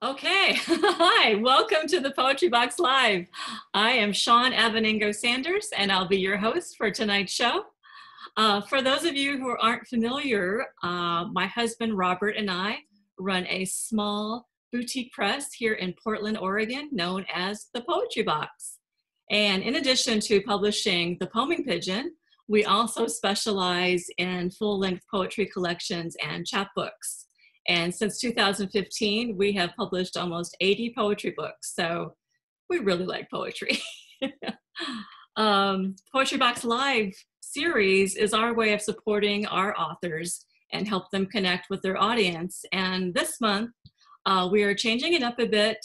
Okay, hi, welcome to the Poetry Box Live. I am Shawn Aveningo Sanders, and I'll be your host for tonight's show. Uh, for those of you who aren't familiar, uh, my husband Robert and I run a small boutique press here in Portland, Oregon, known as the Poetry Box. And in addition to publishing The Poeming Pigeon, we also specialize in full length poetry collections and chapbooks. And since 2015, we have published almost 80 poetry books. So we really like poetry. um, poetry Box Live series is our way of supporting our authors and help them connect with their audience. And this month, uh, we are changing it up a bit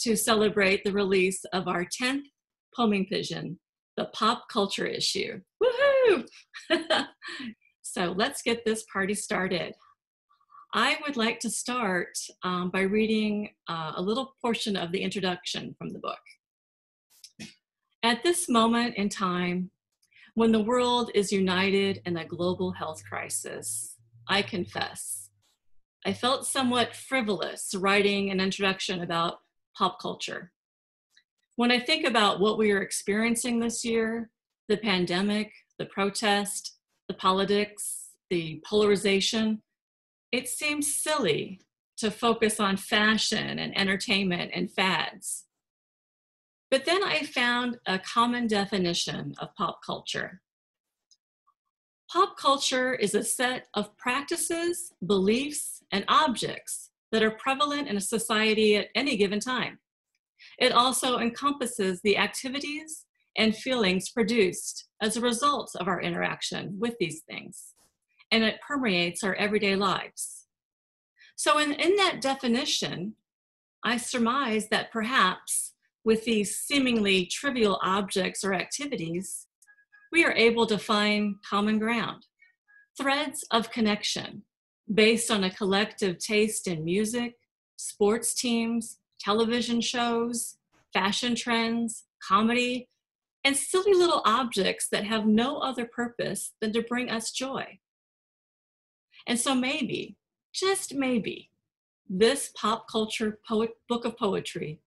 to celebrate the release of our 10th Poeming Pigeon, the pop culture issue. Woohoo! so let's get this party started. I would like to start um, by reading uh, a little portion of the introduction from the book. At this moment in time, when the world is united in a global health crisis, I confess, I felt somewhat frivolous writing an introduction about pop culture. When I think about what we are experiencing this year, the pandemic, the protest, the politics, the polarization, it seems silly to focus on fashion and entertainment and fads. But then I found a common definition of pop culture. Pop culture is a set of practices, beliefs, and objects that are prevalent in a society at any given time. It also encompasses the activities and feelings produced as a result of our interaction with these things and it permeates our everyday lives. So, in, in that definition, I surmise that perhaps with these seemingly trivial objects or activities, we are able to find common ground, threads of connection based on a collective taste in music, sports teams, television shows, fashion trends, comedy, and silly little objects that have no other purpose than to bring us joy. And so maybe, just maybe, this pop culture poet, book of poetry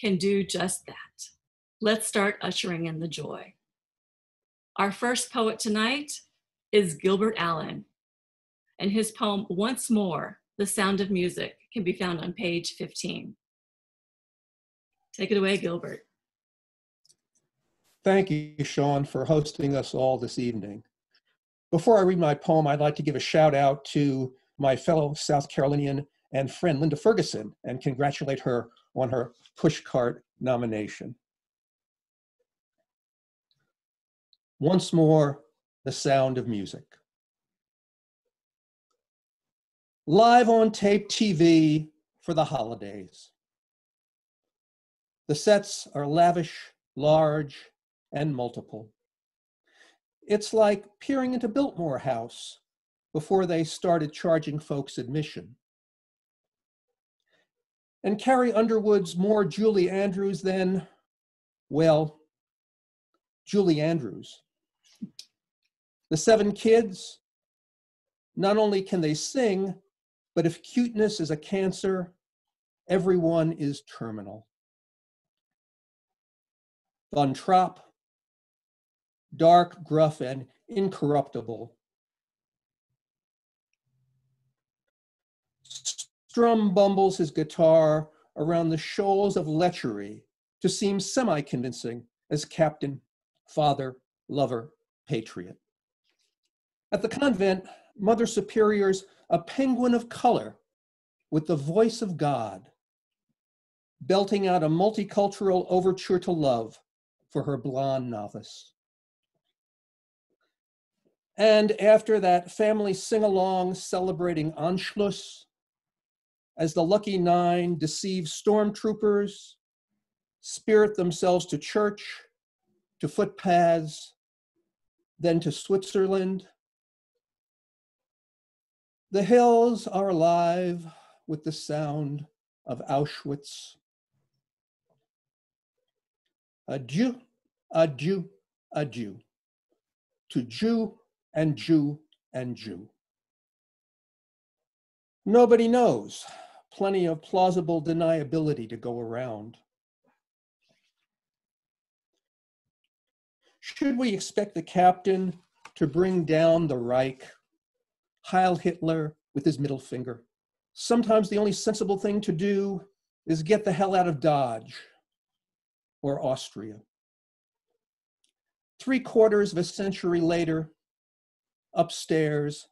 can do just that. Let's start ushering in the joy. Our first poet tonight is Gilbert Allen, and his poem, Once More, The Sound of Music, can be found on page 15. Take it away, Gilbert. Thank you, Shawn, for hosting us all this evening. Before I read my poem, I'd like to give a shout out to my fellow South Carolinian and friend Linda Ferguson and congratulate her on her pushcart nomination. Once more, the sound of music. Live on tape TV for the holidays. The sets are lavish, large, and multiple. It's like peering into Biltmore House before they started charging folks admission. And Carrie Underwood's more Julie Andrews than, well, Julie Andrews. The seven kids, not only can they sing, but if cuteness is a cancer, everyone is terminal. Von Trapp, dark, gruff, and incorruptible. Strum bumbles his guitar around the shoals of lechery to seem semi convincing as captain, father, lover, patriot. At the convent, Mother Superior's a penguin of color with the voice of God, belting out a multicultural overture to love for her blonde novice. And after that family sing along celebrating Anschluss, as the lucky nine deceive stormtroopers, spirit themselves to church, to footpaths, then to Switzerland. The hills are alive with the sound of Auschwitz. Adieu, adieu, adieu to Jew and Jew and Jew. Nobody knows. plenty of plausible deniability to go around. Should we expect the captain to bring down the Reich, Heil Hitler with his middle finger? Sometimes the only sensible thing to do is get the hell out of Dodge or Austria. Three quarters of a century later, upstairs,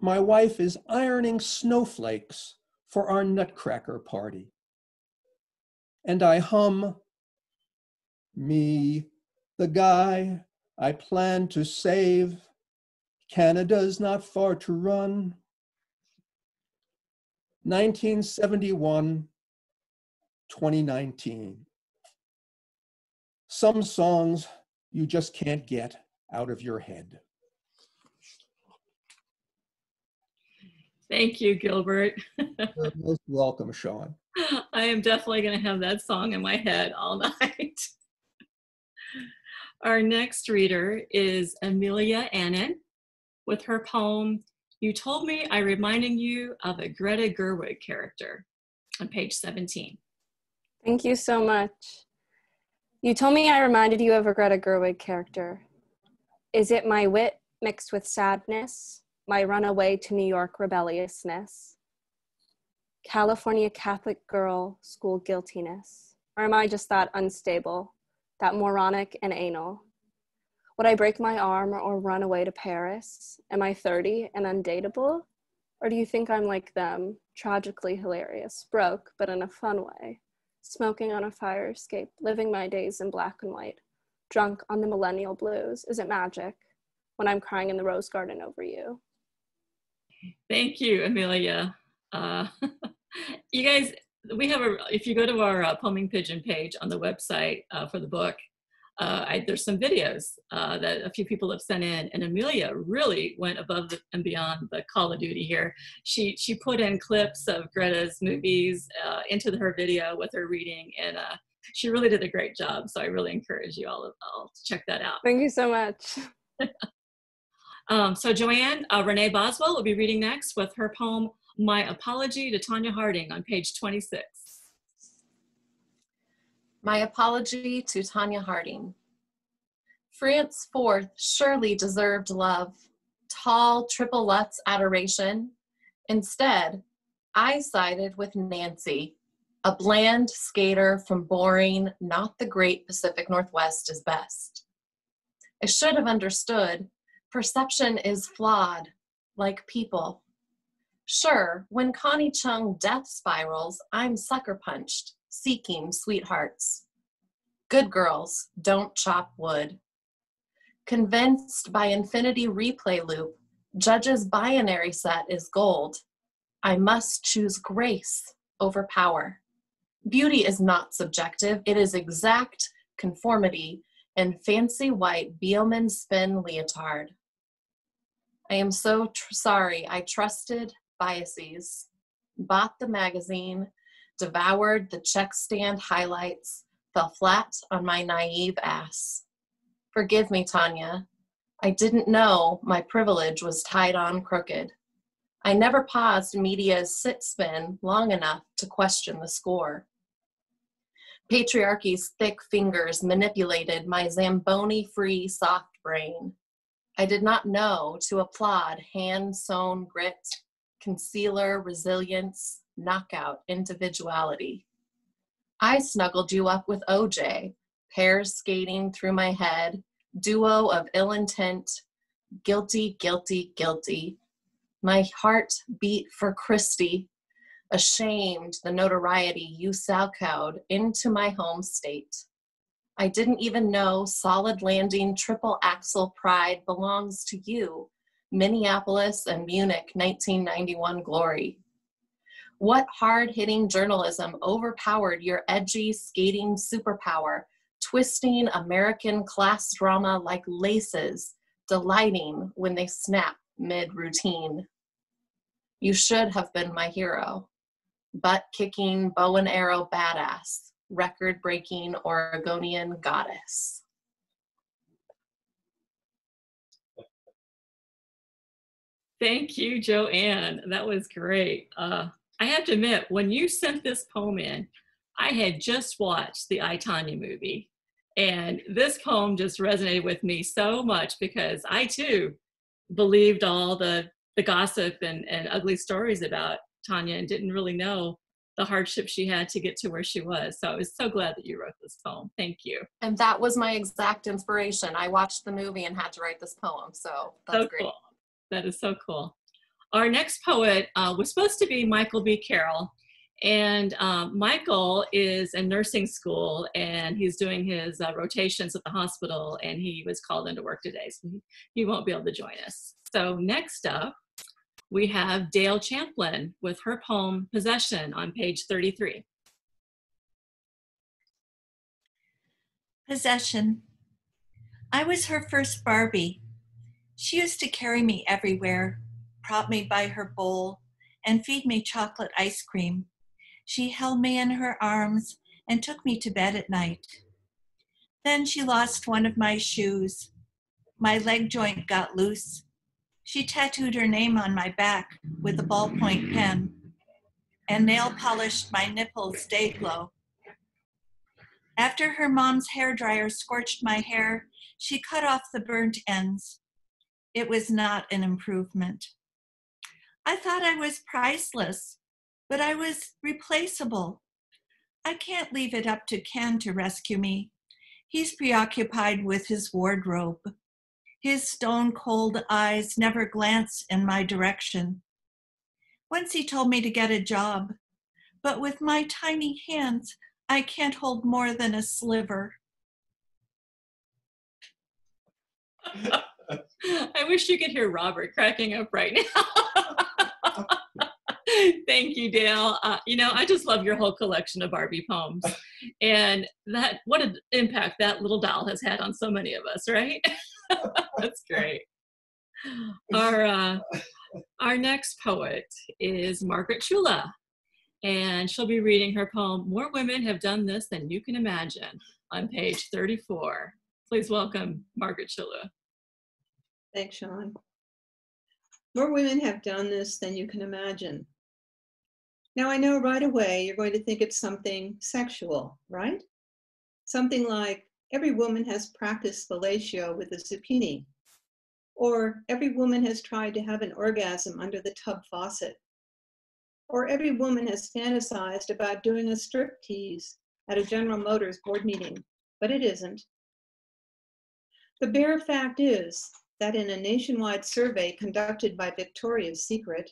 my wife is ironing snowflakes for our nutcracker party. And I hum, me, the guy I plan to save. Canada's not far to run. 1971, 2019. Some songs you just can't get out of your head. Thank you, Gilbert. You're most welcome, Shawn. I am definitely going to have that song in my head all night. Our next reader is Amelia Annen with her poem, You Told Me I Reminding You of a Greta Gerwig character on page 17. Thank you so much. You told me I reminded you of a Greta Gerwig character. Is it my wit mixed with sadness, my runaway to New York rebelliousness, California Catholic girl school guiltiness, or am I just that unstable, that moronic and anal? Would I break my arm or run away to Paris? Am I 30 and undateable? Or do you think I'm like them, tragically hilarious, broke, but in a fun way? smoking on a fire escape, living my days in black and white, drunk on the millennial blues. Is it magic when I'm crying in the rose garden over you? Thank you, Amelia. Uh, you guys, we have a, if you go to our uh, Poeming Pigeon page on the website uh, for the book, uh, I, there's some videos uh, that a few people have sent in, and Amelia really went above and beyond the Call of Duty here. She she put in clips of Greta's movies uh, into the, her video with her reading, and uh, she really did a great job. So I really encourage you all, all to check that out. Thank you so much. um, so Joann uh, Renee Boswell will be reading next with her poem "My Apology to Tonya Harding" on page 26. My apology to Tonya Harding. France Fourth surely deserved love, tall triple Lutz adoration. Instead, I sided with Nancy, a bland skater from boring, not the great Pacific Northwest is best. I should have understood perception is flawed, like people. Sure, when Connie Chung death spirals, I'm sucker punched, seeking sweethearts. Good girls don't chop wood. Convinced by infinity replay loop, Judge's binary set is gold. I must choose grace over power. Beauty is not subjective, it is exact conformity in fancy white Biellmann spin leotard. I am so tr- sorry I trusted biases, bought the magazine, devoured the check stand highlights, fell flat on my naive ass. Forgive me, Tonya. I didn't know my privilege was tied on crooked. I never paused media's sit spin long enough to question the score. Patriarchy's thick fingers manipulated my Zamboni free soft brain. I did not know to applaud hand sewn grit, concealer, resilience, knockout individuality. I snuggled you up with OJ, pairs skating through my head, duo of ill intent, guilty, guilty, guilty. My heart beat for Christy, ashamed the notoriety you salcowed into my home state. I didn't even know solid landing triple axel pride belongs to you, Minneapolis and Munich 1991 glory. What hard hitting journalism overpowered your edgy skating superpower, twisting American class drama like laces, delighting when they snap mid routine? You should have been my hero. Butt kicking, bow and arrow badass, record breaking Oregonian goddess. Thank you, Joann. That was great. Uh, I have to admit, when you sent this poem in, I had just watched the I, Tonya movie. And this poem just resonated with me so much because I too believed all the, the gossip and, and ugly stories about Tonya and didn't really know the hardship she had to get to where she was. So I was so glad that you wrote this poem. Thank you. And that was my exact inspiration. I watched the movie and had to write this poem. So that's so great. Cool. That is so cool. Our next poet uh, was supposed to be Michael B. Carroll. And um, Michael is in nursing school and he's doing his uh, rotations at the hospital and he was called into work today, so he, he won't be able to join us. So next up, we have Dale Champlin with her poem Possession on page 33. Possession. I was her first Barbie. She used to carry me everywhere, prop me by her bowl, and feed me chocolate ice cream. She held me in her arms and took me to bed at night. Then she lost one of my shoes. My leg joint got loose. She tattooed her name on my back with a ballpoint pen and nail polished my nipples day glow. After her mom's hair dryer scorched my hair, she cut off the burnt ends. It was not an improvement. I thought I was priceless, but I was replaceable. I can't leave it up to Ken to rescue me. He's preoccupied with his wardrobe. His stone cold eyes never glance in my direction. Once he told me to get a job, but with my tiny hands, I can't hold more than a sliver. I wish you could hear Robert cracking up right now. Thank you, Dale. Uh, you know, I just love your whole collection of Barbie poems, and that what an impact that little doll has had on so many of us, right? That's great. Our uh, our next poet is Margaret Chula, and she'll be reading her poem "More Women Have Done This Than You Can Imagine" on page 34. Please welcome Margaret Chula. Thanks, Shawn. More women have done this than you can imagine. Now, I know right away you're going to think it's something sexual, right? Something like every woman has practiced fellatio with a zucchini, or every woman has tried to have an orgasm under the tub faucet, or every woman has fantasized about doing a strip tease at a General Motors board meeting, but it isn't. The bare fact is that in a nationwide survey conducted by Victoria's Secret,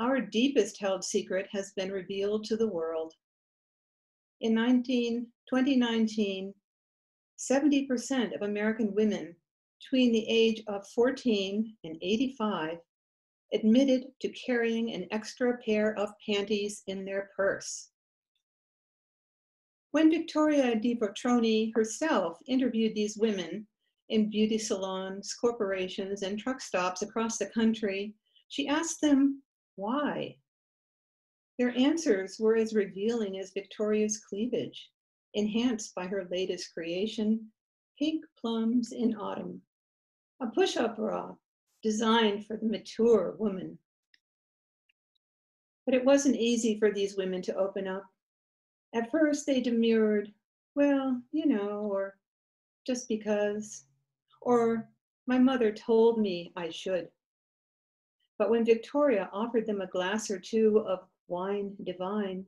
our deepest held secret has been revealed to the world. In 19, 2019, 70% of American women between the age of 14 and 85 admitted to carrying an extra pair of panties in their purse. When Victoria Di Botroni herself interviewed these women in beauty salons, corporations, and truck stops across the country, she asked them why. Their answers were as revealing as Victoria's cleavage, enhanced by her latest creation, Pink Plums in Autumn, a push up bra designed for the mature woman. But it wasn't easy for these women to open up. At first, they demurred, well, you know, or just because or my mother told me I should. But when Victoria offered them a glass or two of wine divine,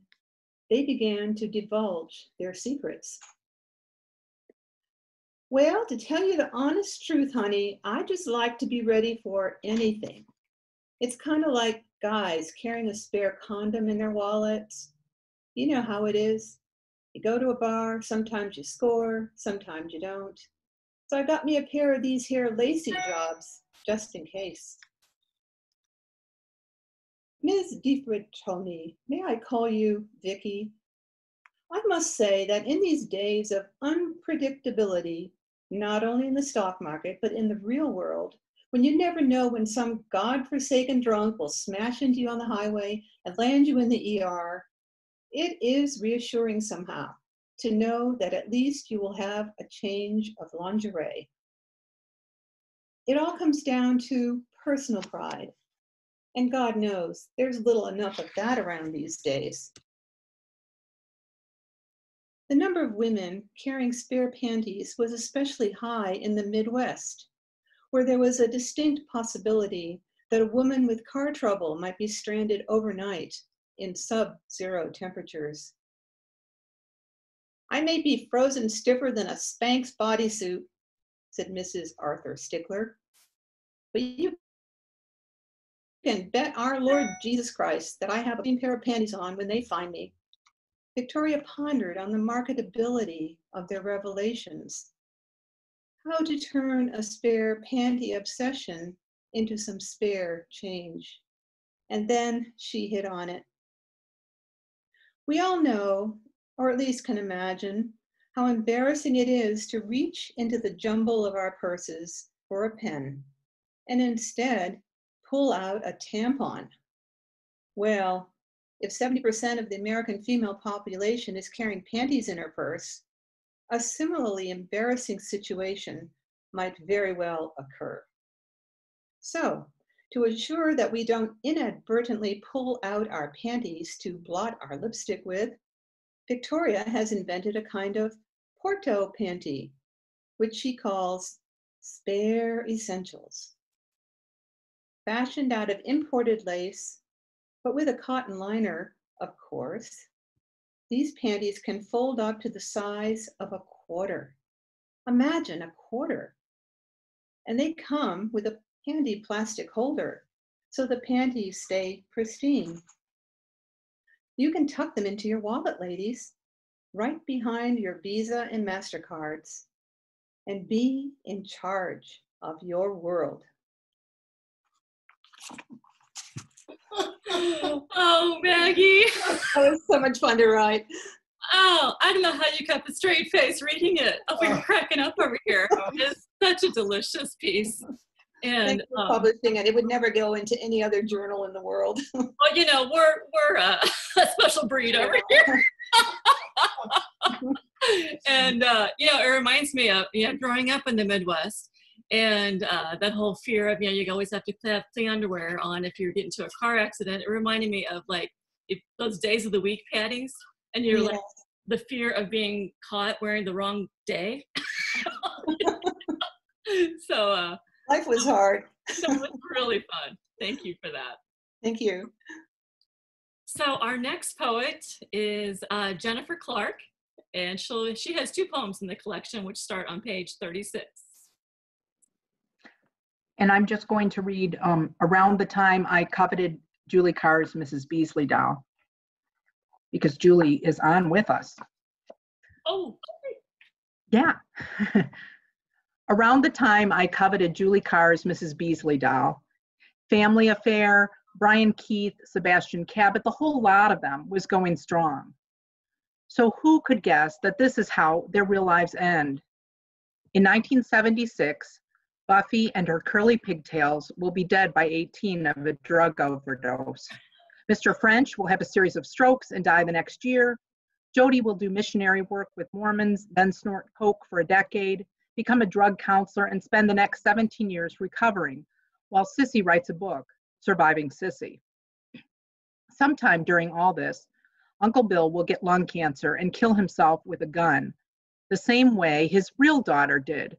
they began to divulge their secrets. Well, to tell you the honest truth, honey, I just like to be ready for anything. It's kind of like guys carrying a spare condom in their wallets. You know how it is. You go to a bar, sometimes you score, sometimes you don't. So I got me a pair of these here lacy jobs, just in case. Ms. Tony, may I call you Vicky? I must say that in these days of unpredictability, not only in the stock market, but in the real world, when you never know when some godforsaken drunk will smash into you on the highway and land you in the ER, it is reassuring somehow to know that at least you will have a change of lingerie. It all comes down to personal pride. And God knows there's little enough of that around these days. The number of women carrying spare panties was especially high in the Midwest, where there was a distinct possibility that a woman with car trouble might be stranded overnight in sub zero temperatures. I may be frozen stiffer than a Spanx bodysuit, said Mrs. Arthur Stickler, but you can bet our Lord Jesus Christ that I have a pair of panties on when they find me. Victoria pondered on the marketability of their revelations. How to turn a spare panty obsession into some spare change. And then she hit on it. We all know, or at least can imagine, how embarrassing it is to reach into the jumble of our purses for a pen and instead pull out a tampon. Well, if 70% of the American female population is carrying panties in her purse, a similarly embarrassing situation might very well occur. So, to ensure that we don't inadvertently pull out our panties to blot our lipstick with, Victoria has invented a kind of Porto panty, which she calls Spare Essentials. Fashioned out of imported lace, but with a cotton liner, of course, these panties can fold up to the size of a quarter. Imagine a quarter. And they come with a handy plastic holder so the panties stay pristine. You can tuck them into your wallet, ladies, right behind your Visa and MasterCards, and be in charge of your world. Oh, Maggie. That was so much fun to write. Oh, I don't know how you kept a straight face reading it. Oh, we were cracking up over here. It's such a delicious piece. And um, publishing it. It would never go into any other journal in the world. well, you know, we're we're uh, a special breed over here. and uh, you know, it reminds me of you know growing up in the Midwest and uh, that whole fear of you know you always have to have clean underwear on if you're getting into a car accident. It reminded me of like if those days of the week patties, and you're like the fear of being caught wearing the wrong day. so uh, Life was hard. so it was really fun. Thank you for that. Thank you. So our next poet is uh, Jennifer Clark, and she she has two poems in the collection, which start on page 36. And I'm just going to read um, around the time I coveted Julie Carr's Mrs. Beasley doll, because Julie is on with us. Oh, Yeah. Around the time I coveted Julie Carr's Mrs. Beasley doll, Family Affair, Brian Keith, Sebastian Cabot, the whole lot of them was going strong. So who could guess that this is how their real lives end? In 1976, Buffy and her curly pigtails will be dead by 18 of a drug overdose. Mr. French will have a series of strokes and die the next year. Jody will do missionary work with Mormons, then snort coke for a decade, become a drug counselor, and spend the next 17 years recovering, while Sissy writes a book, Surviving Sissy. Sometime during all this, Uncle Bill will get lung cancer and kill himself with a gun, the same way his real daughter did.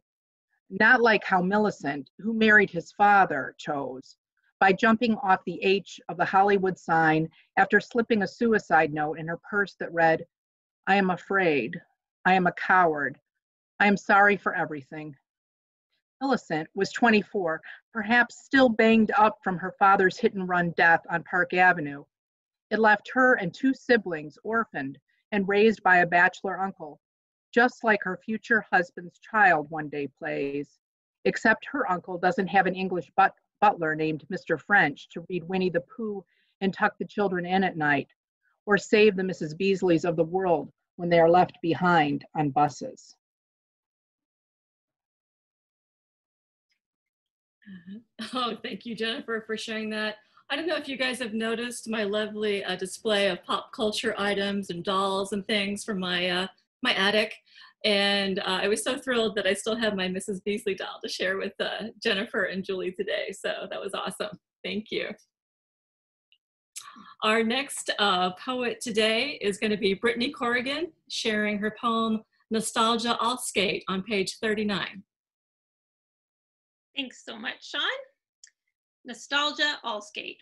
Not like how Millicent, who married his father, chose, by jumping off the H of the Hollywood sign after slipping a suicide note in her purse that read, I am afraid. I am a coward. I am sorry for everything. Millicent was 24, perhaps still banged up from her father's hit and run death on Park Avenue. It left her and two siblings orphaned and raised by a bachelor uncle, just like her future husband's child one day plays, except her uncle doesn't have an English but- butler named Mr. French to read Winnie the Pooh and tuck the children in at night, or save the Mrs. Beasleys of the world when they are left behind on buses. oh, thank you, Jennifer, for sharing that. I don't know if you guys have noticed my lovely uh, display of pop culture items and dolls and things from my uh, my attic. And uh, I was so thrilled that I still have my Mrs. Beasley doll to share with uh, Jennifer and Julie today. So that was awesome. Thank you. Our next uh, poet today is going to be Brittney Corrigan, sharing her poem Nostalgia All Skate on page 39. Thanks so much, Shawn. Nostalgia All Skate.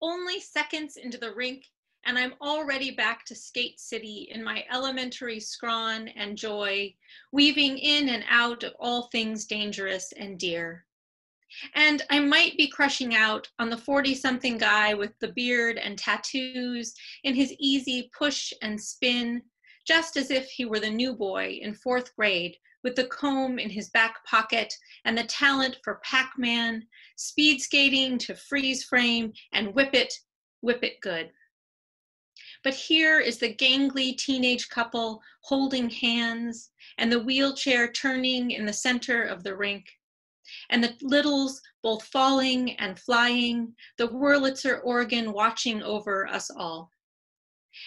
Only seconds into the rink, and I'm already back to Skate City in my elementary scrawn and joy, weaving in and out of all things dangerous and dear. And I might be crushing out on the 40 something guy with the beard and tattoos in his easy push and spin, just as if he were the new boy in fourth grade with the comb in his back pocket and the talent for Pac Man, speed skating to freeze frame and whip it, whip it good. But here is the gangly teenage couple holding hands and the wheelchair turning in the center of the rink. And the littles both falling and flying, the Wurlitzer organ watching over us all.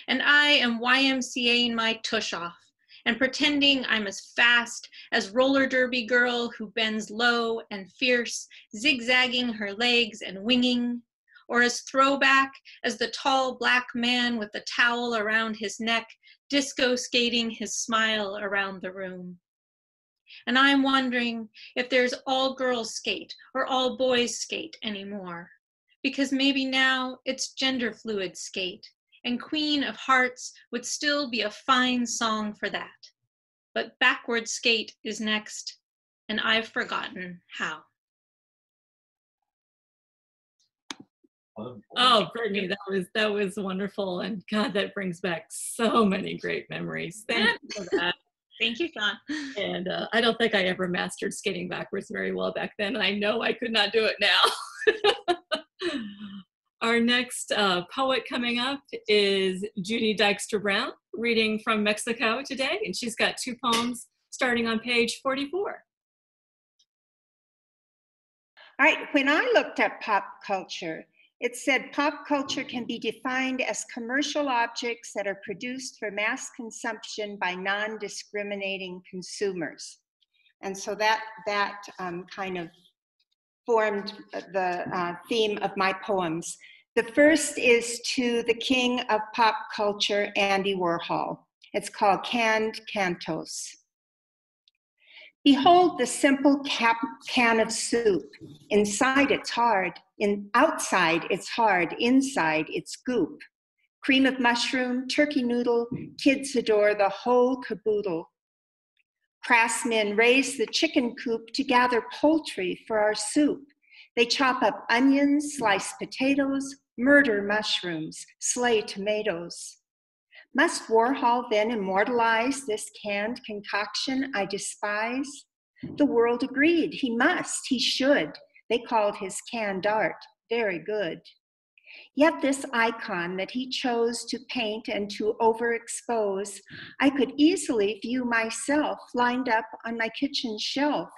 And I am YMCAing my tush off and pretending I'm as fast as roller derby girl who bends low and fierce, zigzagging her legs and winging, or as throwback as the tall black man with the towel around his neck, disco skating his smile around the room. And I'm wondering if there's all girls skate or all boys skate anymore. Because maybe now it's gender fluid skate and Queen of Hearts would still be a fine song for that. But Backward Skate is next, and I've forgotten how. Oh, Brittney, that was that was wonderful, and God, that brings back so many great memories. Thank you for that. Thank you, Shawn. And uh, I don't think I ever mastered skating backwards very well back then, and I know I could not do it now. Our next uh, poet coming up is Judy Dykstra Brown, reading from Mexico today, and she's got two poems starting on page 44. All right, when I looked at pop culture, it said pop culture can be defined as commercial objects that are produced for mass consumption by non-discriminating consumers. And so that, that um, kind of formed the uh, theme of my poems. The first is to the king of pop culture, Andy Warhol. It's called Canned Cantos. Behold the simple cap, can of soup. Inside it's hard, in, outside it's hard, inside it's goop. Cream of mushroom, turkey noodle, kids adore the whole caboodle. Craftsmen raise the chicken coop to gather poultry for our soup. They chop up onions, slice potatoes, murder mushrooms, slay tomatoes. Must Warhol then immortalize this canned concoction I despise? The world agreed, he must, he should. They called his canned art very good. Yet this icon that he chose to paint and to overexpose, I could easily view myself lined up on my kitchen shelf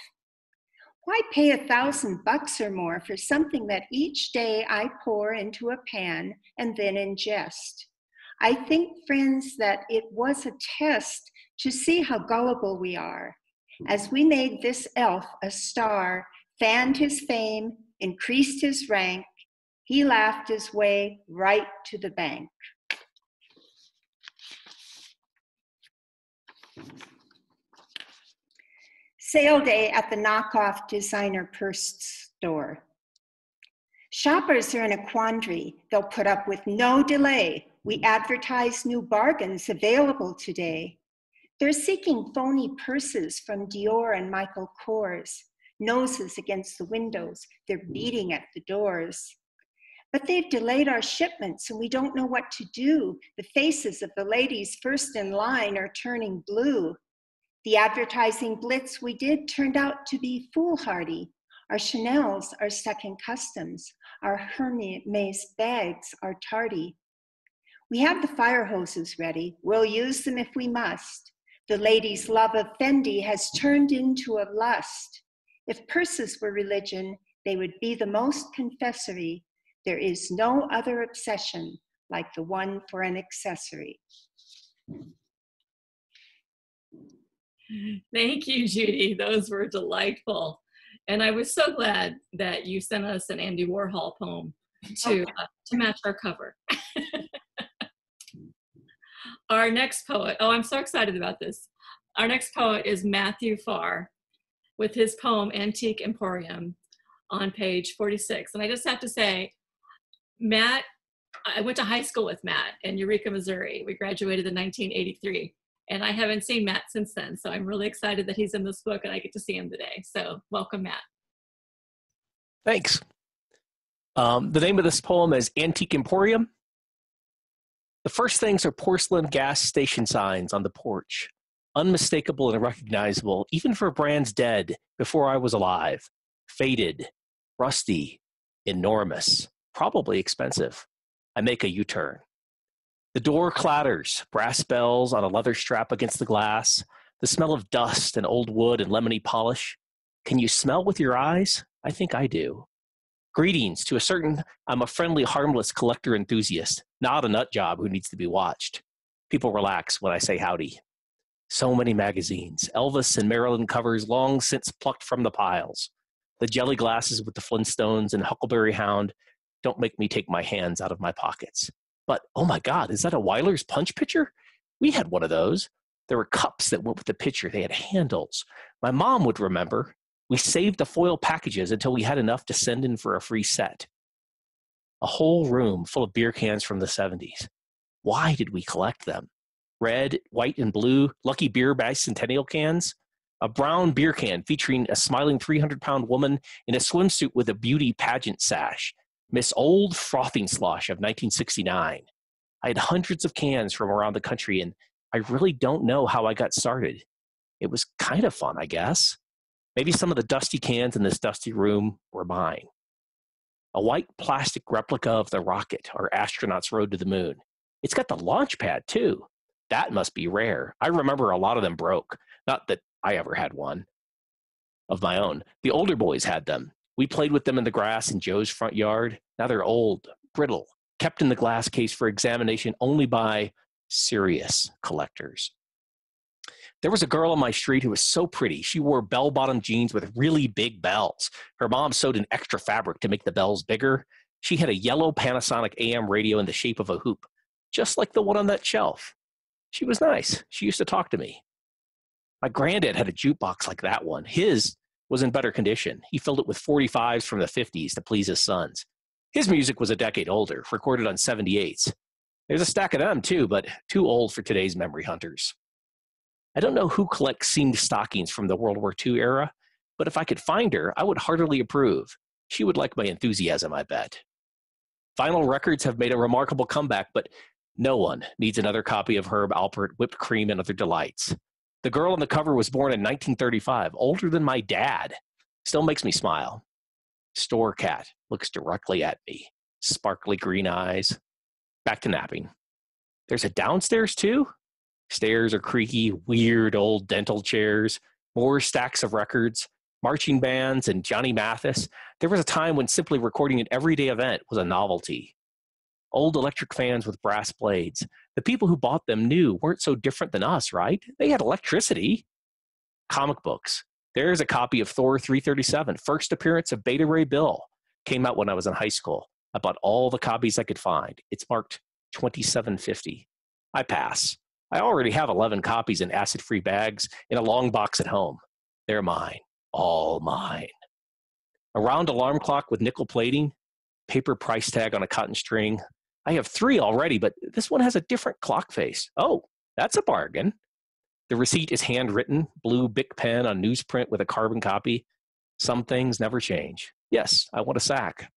why pay a thousand bucks or more for something that each day I pour into a pan and then ingest? I think, friends, that it was a test to see how gullible we are. As we made this elf a star, fanned his fame, increased his rank, he laughed his way right to the bank. Sale day at the knockoff designer purse store. Shoppers are in a quandary. They'll put up with no delay. We advertise new bargains available today. They're seeking phony purses from Dior and Michael Kors, noses against the windows. They're hmm. beating at the doors. But they've delayed our shipments and we don't know what to do. The faces of the ladies first in line are turning blue. The advertising blitz we did turned out to be foolhardy. Our Chanels are second customs. Our Hermes bags are tardy. We have the fire hoses ready. We'll use them if we must. The lady's love of Fendi has turned into a lust. If purses were religion, they would be the most confessory. There is no other obsession like the one for an accessory. Thank you, Judy. Those were delightful. And I was so glad that you sent us an Andy Warhol poem to, uh, to match our cover. our next poet, oh, I'm so excited about this. Our next poet is Matthew Farr with his poem Antique Emporium on page 46. And I just have to say, Matt, I went to high school with Matt in Eureka, Missouri. We graduated in 1983. And I haven't seen Matt since then. So I'm really excited that he's in this book and I get to see him today. So welcome, Matt. Thanks. Um, the name of this poem is Antique Emporium. The first things are porcelain gas station signs on the porch, unmistakable and recognizable, even for brands dead before I was alive, faded, rusty, enormous, probably expensive. I make a U turn. The door clatters, brass bells on a leather strap against the glass, the smell of dust and old wood and lemony polish. Can you smell with your eyes? I think I do. Greetings to a certain, I'm a friendly, harmless collector enthusiast, not a nut job who needs to be watched. People relax when I say howdy. So many magazines, Elvis and Marilyn covers long since plucked from the piles. The jelly glasses with the Flintstones and Huckleberry Hound don't make me take my hands out of my pockets. But oh my God, is that a Weiler's punch pitcher? We had one of those. There were cups that went with the pitcher, they had handles. My mom would remember. We saved the foil packages until we had enough to send in for a free set. A whole room full of beer cans from the 70s. Why did we collect them? Red, white, and blue Lucky Beer bicentennial cans? A brown beer can featuring a smiling 300 pound woman in a swimsuit with a beauty pageant sash Miss Old Frothing Slosh of 1969. I had hundreds of cans from around the country, and I really don't know how I got started. It was kind of fun, I guess. Maybe some of the dusty cans in this dusty room were mine. A white plastic replica of the rocket our astronauts rode to the moon. It's got the launch pad, too. That must be rare. I remember a lot of them broke. Not that I ever had one of my own. The older boys had them. We played with them in the grass in Joe's front yard. Now they're old, brittle, kept in the glass case for examination only by serious collectors. There was a girl on my street who was so pretty. She wore bell bottom jeans with really big bells. Her mom sewed an extra fabric to make the bells bigger. She had a yellow Panasonic AM radio in the shape of a hoop, just like the one on that shelf. She was nice. She used to talk to me. My granddad had a jukebox like that one. His was in better condition. He filled it with 45s from the 50s to please his sons. His music was a decade older, recorded on 78s. There's a stack of them too, but too old for today's memory hunters. I don't know who collects seamed stockings from the World War II era, but if I could find her, I would heartily approve. She would like my enthusiasm, I bet. Vinyl records have made a remarkable comeback, but no one needs another copy of Herb Alpert, Whipped Cream, and Other Delights. The girl on the cover was born in 1935, older than my dad. Still makes me smile. Store cat looks directly at me, sparkly green eyes. Back to napping. There's a downstairs too? Stairs are creaky, weird old dental chairs, more stacks of records, marching bands, and Johnny Mathis. There was a time when simply recording an everyday event was a novelty. Old electric fans with brass blades. The people who bought them knew weren't so different than us, right? They had electricity. Comic books. There's a copy of Thor 337, first appearance of Beta Ray Bill. Came out when I was in high school. I bought all the copies I could find. It's marked 2750. I pass. I already have 11 copies in acid free bags in a long box at home. They're mine, all mine. A round alarm clock with nickel plating, paper price tag on a cotton string. I have three already, but this one has a different clock face. Oh, that's a bargain. The receipt is handwritten, blue Bic pen on newsprint with a carbon copy. Some things never change. Yes, I want a sack.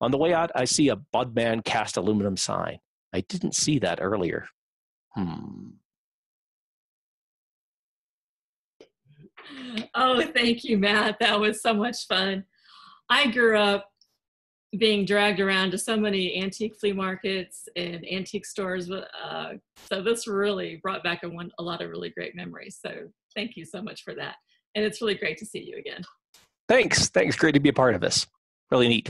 On the way out, I see a Budman cast aluminum sign. I didn't see that earlier. Hmm. Oh, thank you, Matt. That was so much fun. I grew up being dragged around to so many antique flea markets and antique stores. Uh, so this really brought back a, one, a lot of really great memories. So thank you so much for that. And it's really great to see you again. Thanks. Thanks. Great to be a part of this. Really neat.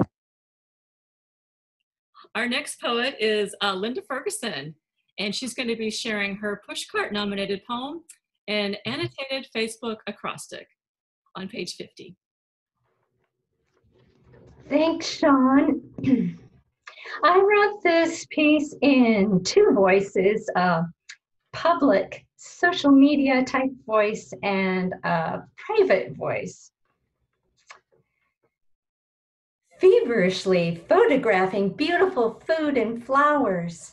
Our next poet is uh, Linda Ferguson, and she's going to be sharing her Pushcart nominated poem, An Annotated Facebook Acrostic, on page 50. Thanks, Shawn. I wrote this piece in two voices a public social media type voice and a private voice. Feverishly photographing beautiful food and flowers.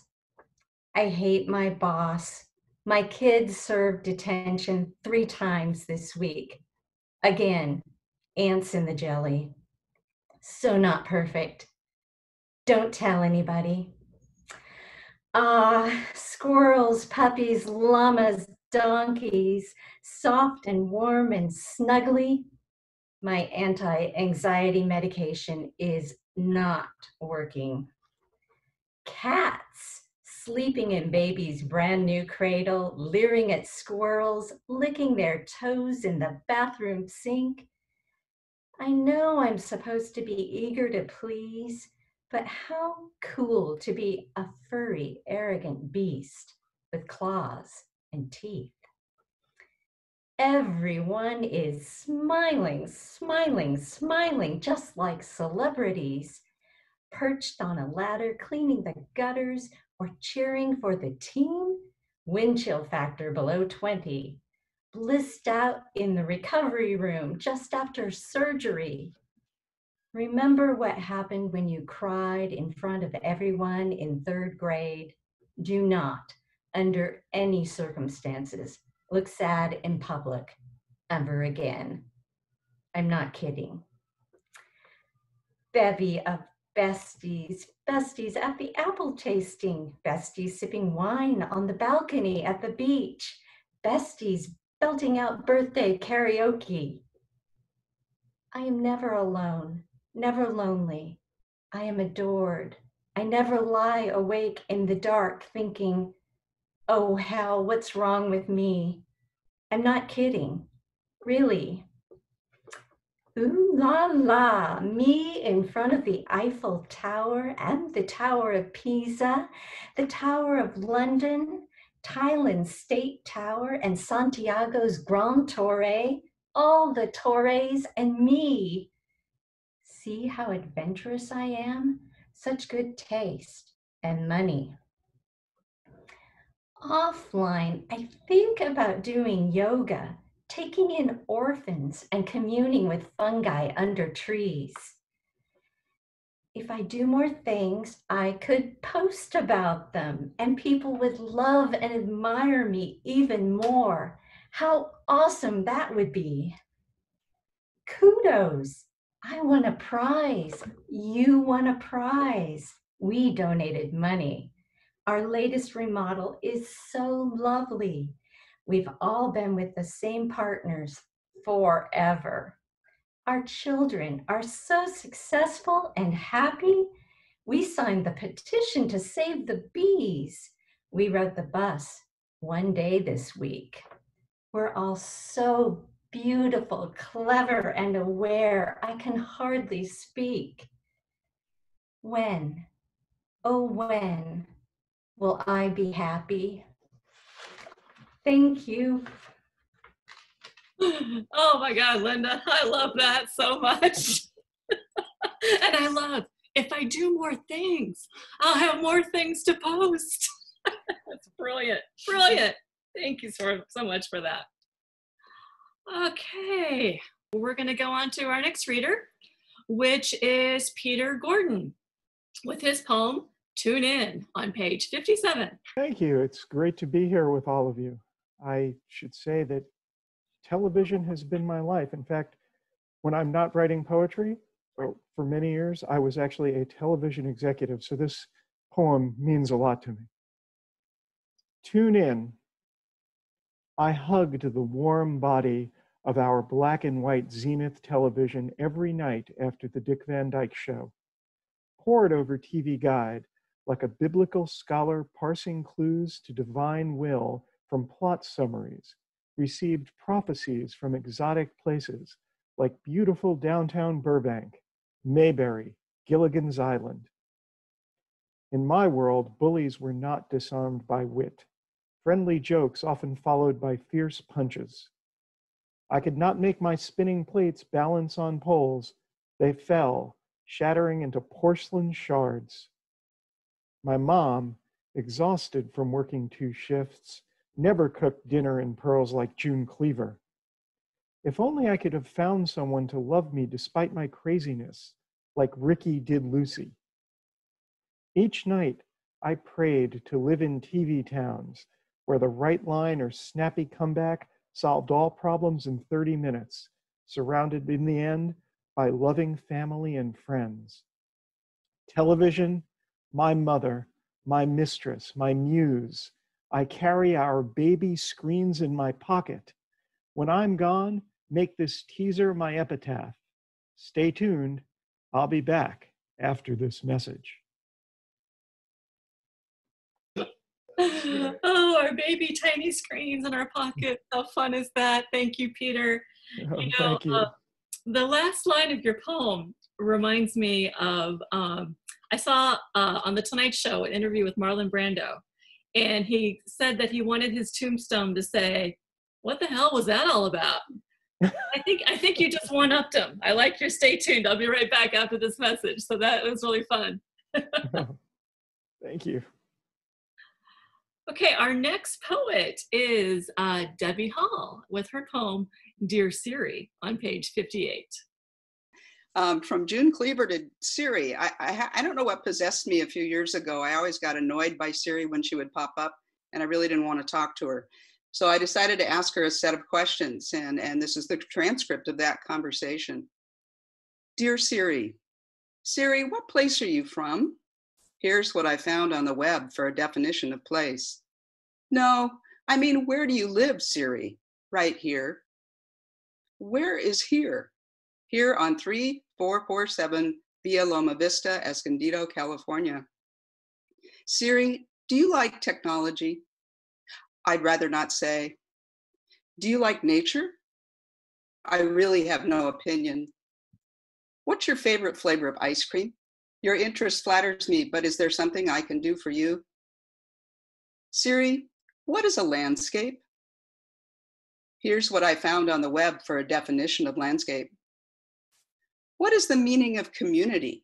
I hate my boss. My kids served detention three times this week. Again, ants in the jelly. So not perfect. Don't tell anybody. Ah, squirrels, puppies, llamas, donkeys, soft and warm and snuggly. My anti anxiety medication is not working. Cats sleeping in baby's brand new cradle, leering at squirrels, licking their toes in the bathroom sink. I know I'm supposed to be eager to please, but how cool to be a furry, arrogant beast with claws and teeth. Everyone is smiling, smiling, smiling, just like celebrities, perched on a ladder, cleaning the gutters, or cheering for the team. Wind chill factor below 20. Blissed out in the recovery room just after surgery. Remember what happened when you cried in front of everyone in third grade? Do not, under any circumstances, look sad in public ever again. I'm not kidding. Bevy of besties, besties at the apple tasting, besties sipping wine on the balcony at the beach, besties belting out birthday karaoke. I am never alone never lonely. I am adored. I never lie awake in the dark thinking, oh, hell, what's wrong with me? I'm not kidding. Really. Ooh la la, me in front of the Eiffel Tower and the Tower of Pisa, the Tower of London, Thailand's State Tower, and Santiago's Grand Torre, all the Torres, and me see how adventurous I am? Such good taste and money. Offline, I think about doing yoga, taking in orphans, and communing with fungi under trees. If I do more things, I could post about them and people would love and admire me even more. How awesome that would be. Kudos. I won a prize. You won a prize. We donated money. Our latest remodel is so lovely. We've all been with the same partners forever. Our children are so successful and happy. We signed the petition to save the bees. We rode the bus one day this week. We're all so beautiful, clever, and aware. I can hardly speak. When, oh, when will I be happy? Thank you. Oh my God, Linda, I love that so much. and I love if I do more things, I'll have more things to post. That's brilliant. Brilliant. Thank you so, so much for that. Okay, we're going to go on to our next reader, which is Peter Gordon with his poem, Tune In, on page 57. Thank you. It's great to be here with all of you. I should say that television has been my life. In fact, when I'm not writing poetry, for many years, I was actually a television executive, so this poem means a lot to me. Tune in. I hugged the warm body of our black and white Zenith television every night after the Dick Van Dyke Show. Pored over TV Guide, like a biblical scholar parsing clues to divine will from plot summaries, received prophecies from exotic places like beautiful downtown Burbank, Mayberry, Gilligan's Island. In my world, bullies were not disarmed by wit, friendly jokes often followed by fierce punches. I could not make my spinning plates balance on poles. They fell, shattering into porcelain shards. My mom, exhausted from working two shifts, never cooked dinner in pearls like June Cleaver. If only I could have found someone to love me despite my craziness, like Ricky did Lucy. Each night, I prayed to live in TV towns where the right line or snappy comeback solved all problems in 30 minutes, surrounded in the end by loving family and friends. Television, my mother, my mistress, my muse. I carry our baby screens in my pocket. When I'm gone, make this teaser my epitaph. Stay tuned. I'll be back after this message. oh, our baby tiny screens in our pocket. How fun is that? Thank you, Peter. Oh, You know, thank you. uh, the last line of your poem reminds me of um, I saw uh, on the Tonight Show an interview with Marlon Brando, and he said that he wanted his tombstone to say, "What the hell was that all about?" I think I think you just one upped him. I like your stay tuned. I'll be right back after this message. So that was really fun. Thank you. Okay, our next poet is uh, Debbie Hall with her poem "Dear Siri" on page fifty-eight. Um, from June Cleaver to Siri. I, I, I don't know what possessed me a few years ago. I always got annoyed by Siri when she would pop up, and I really didn't want to talk to her. So I decided to ask her a set of questions, and, and this is the transcript of that conversation. Dear Siri, Siri, what place are you from? Here's what I found on the web for a definition of place. No, I mean, where do you live, Siri? Right here. Where is here? Here on 3447 Via Loma Vista, Escondido, California. Siri, do you like technology? I'd rather not say. Do you like nature? I really have no opinion. What's your favorite flavor of ice cream? Your interest flatters me, but is there something I can do for you? Siri, what is a landscape? Here's what I found on the web for a definition of landscape. What is the meaning of community?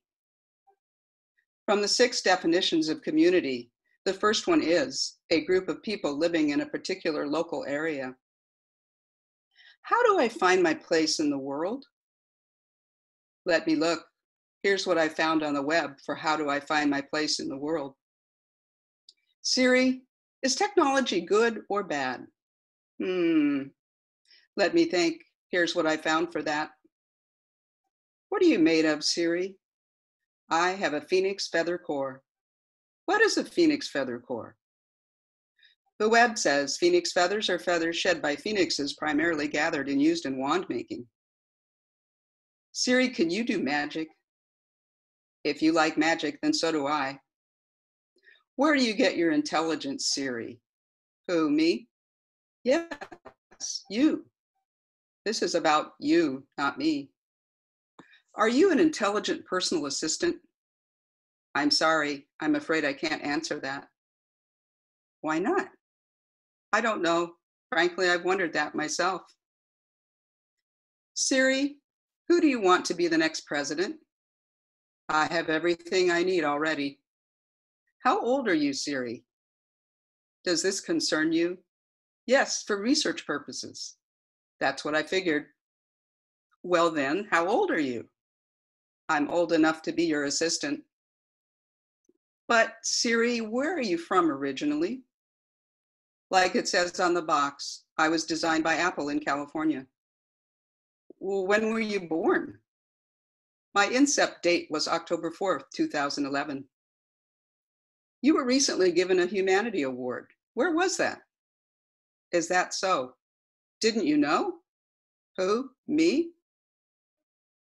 From the six definitions of community, the first one is a group of people living in a particular local area. How do I find my place in the world? Let me look. Here's what I found on the web for how do I find my place in the world. Siri, is technology good or bad? Hmm. Let me think. Here's what I found for that. What are you made of, Siri? I have a phoenix feather core. What is a phoenix feather core? The web says phoenix feathers are feathers shed by phoenixes primarily gathered and used in wand making. Siri, can you do magic? If you like magic, then so do I. Where do you get your intelligence, Siri? Who, me? Yes, you. This is about you, not me. Are you an intelligent personal assistant? I'm sorry, I'm afraid I can't answer that. Why not? I don't know. Frankly, I've wondered that myself. Siri, who do you want to be the next president? I have everything I need already. How old are you, Siri? Does this concern you? Yes, for research purposes. That's what I figured. Well, then, how old are you? I'm old enough to be your assistant. But, Siri, where are you from originally? Like it says on the box, I was designed by Apple in California. Well, when were you born? My incept date was October 4th, 2011. You were recently given a Humanity Award. Where was that? Is that so? Didn't you know? Who? Me?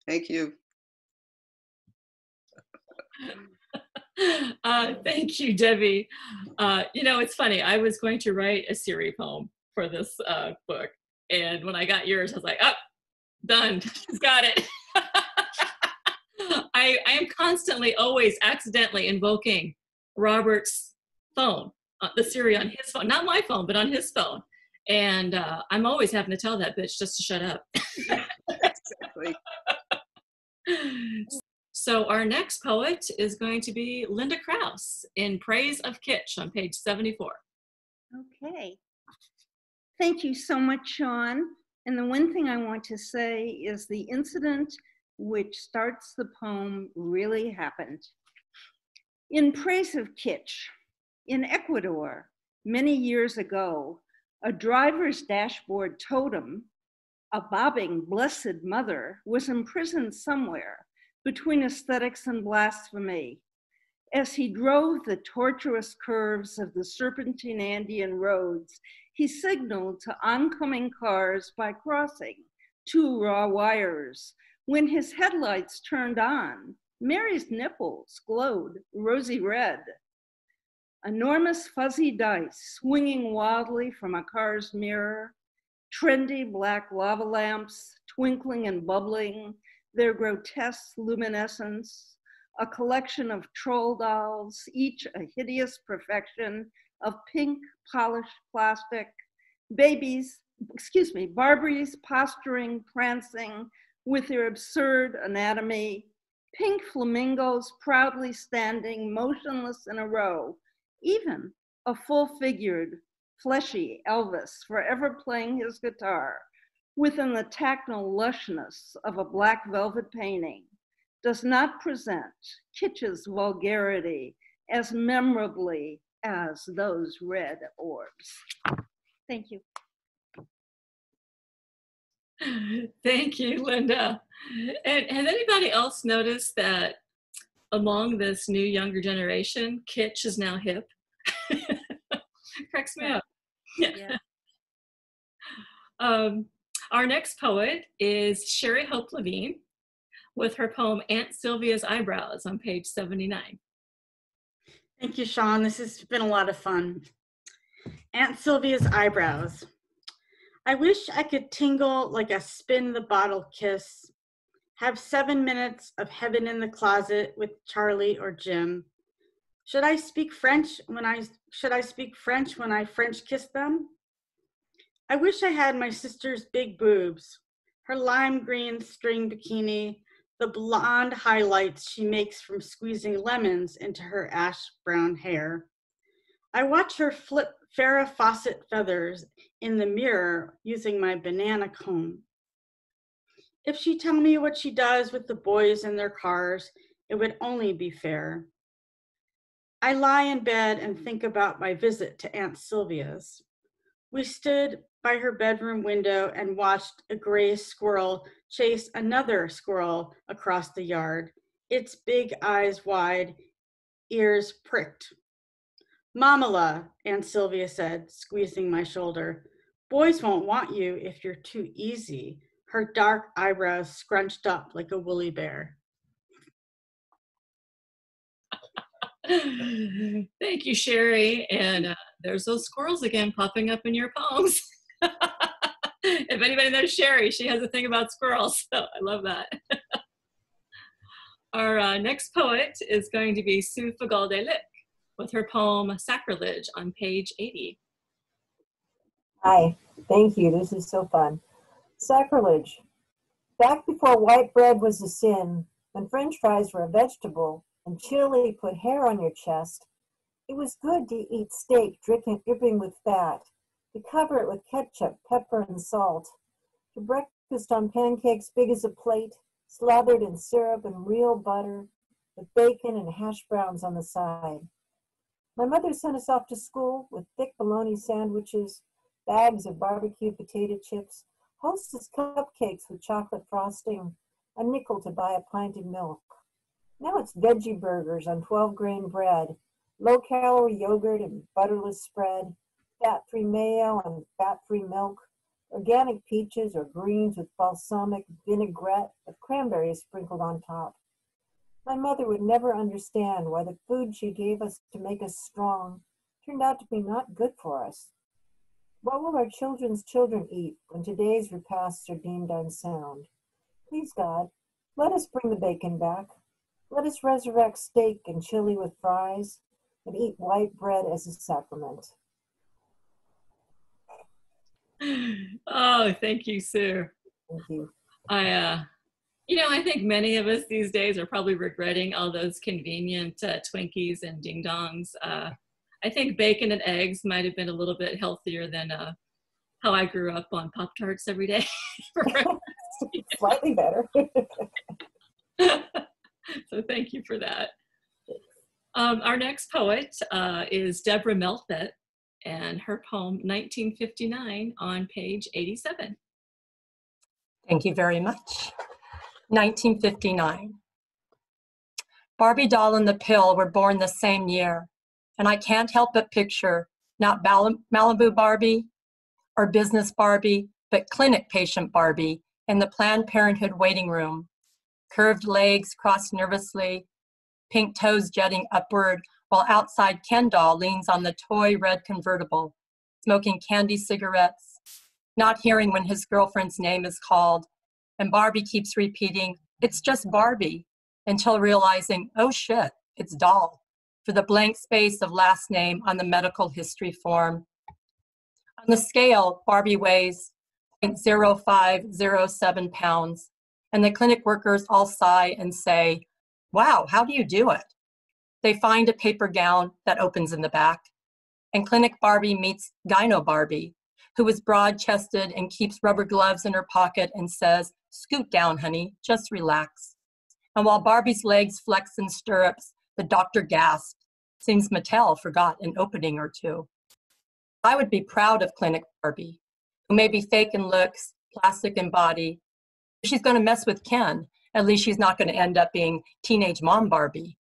Thank you. uh, thank you, Debbie. Uh, you know, it's funny. I was going to write a Siri poem for this uh, book, and when I got yours, I was like, "Up, done. She's got it." I, I am constantly, always, accidentally invoking Robert's phone, uh, the Siri on his phone, not my phone, but on his phone, and uh, I'm always having to tell that bitch just to shut up. exactly. So our next poet is going to be Linda Kraus in Praise of Kitsch on page 74. Okay. Thank you so much, Shawn. And the one thing I want to say is the incident which starts the poem really happened. In Praise of Kitsch, in Ecuador, many years ago, a driver's dashboard totem, a bobbing Blessed Mother, was imprisoned somewhere between aesthetics and blasphemy. As he drove the tortuous curves of the serpentine Andean roads, he signaled to oncoming cars by crossing two raw wires. When his headlights turned on, Mary's nipples glowed rosy red. Enormous fuzzy dice swinging wildly from a car's mirror, trendy black lava lamps twinkling and bubbling, their grotesque luminescence, a collection of troll dolls, each a hideous perfection of pink polished plastic, babies, excuse me, Barbies posturing, prancing with their absurd anatomy, pink flamingos proudly standing motionless in a row, even a full-figured, fleshy Elvis forever playing his guitar within the tactile lushness of a black velvet painting does not present kitsch's vulgarity as memorably as those red orbs. Thank you. Thank you, Linda. And has anybody else noticed that among this new younger generation, kitsch is now hip? Cracks me up. Yeah. um, our next poet is Sherri Hope Levine with her poem Aunt Sylvia's Eyebrows on page 79. Thank you, Shawn. This has been a lot of fun. Aunt Sylvia's eyebrows. I wish I could tingle like a spin the bottle kiss, have seven minutes of heaven in the closet with Charlie or Jim. Should I speak French when I should I speak French when I French kiss them? I wish I had my sister's big boobs, her lime green string bikini, the blonde highlights she makes from squeezing lemons into her ash brown hair. I watch her flip Farrah Fawcett feathers in the mirror using my banana comb. If she tell me what she does with the boys in their cars, it would only be fair. I lie in bed and think about my visit to Aunt Sylvia's. We stood by her bedroom window and watched a gray squirrel chase another squirrel across the yard, its big eyes wide, ears pricked. Mamala, Aunt Sylvia said, squeezing my shoulder. Boys won't want you if you're too easy. Her dark eyebrows scrunched up like a woolly bear. Thank you, Sherri. And uh, there's those squirrels again popping up in your poems. if anybody knows Sherri, she has a thing about squirrels. So I love that. Our uh, next poet is going to be Sue Fagalde Lick with her poem Sacrilege on page 80. Hi, thank you. This is so fun. Sacrilege. Back before white bread was a sin, when french fries were a vegetable, and chili put hair on your chest, it was good to eat steak dripping, dripping with fat, to cover it with ketchup, pepper, and salt, to breakfast on pancakes big as a plate, slathered in syrup and real butter, with bacon and hash browns on the side. My mother sent us off to school with thick bologna sandwiches, bags of barbecue potato chips, hostess cupcakes with chocolate frosting, a nickel to buy a pint of milk. Now it's veggie burgers on 12 grain bread, low calorie yogurt and butterless spread, fat free mayo and fat free milk, organic peaches or greens with balsamic vinaigrette with cranberries sprinkled on top. My mother would never understand why the food she gave us to make us strong turned out to be not good for us. What will our children's children eat when today's repasts are deemed unsound? Please, God, let us bring the bacon back. Let us resurrect steak and chili with fries and eat white bread as a sacrament. Oh, thank you, Sue. Thank you. I uh, You know, I think many of us these days are probably regretting all those convenient uh, Twinkies and ding dongs. Uh, I think bacon and eggs might have been a little bit healthier than uh, how I grew up on Pop Tarts every day. Slightly better. so thank you for that. Um, our next poet uh, is Deborah Meltvedt, and her poem 1959 on page 87. Thank you very much. 1959. Barbie doll and the pill were born the same year, and I can't help but picture not Malibu Barbie or business Barbie, but clinic patient Barbie in the Planned Parenthood waiting room. Curved legs crossed nervously, pink toes jutting upward, while outside Ken doll leans on the toy red convertible, smoking candy cigarettes, not hearing when his girlfriend's name is called, and Barbie keeps repeating, It's just Barbie, until realizing, oh shit, it's doll, for the blank space of last name on the medical history form. On the scale, Barbie weighs 0.0507 pounds, and the clinic workers all sigh and say, Wow, how do you do it? They find a paper gown that opens in the back, and Clinic Barbie meets Gyno Barbie, who is broad chested and keeps rubber gloves in her pocket and says, Scoot down, honey, just relax. And while Barbie's legs flex in stirrups, the doctor gasps. Seems Mattel forgot an opening or two. I would be proud of Clinic Barbie, who may be fake in looks, plastic in body. If she's going to mess with Ken, at least she's not going to end up being teenage mom Barbie.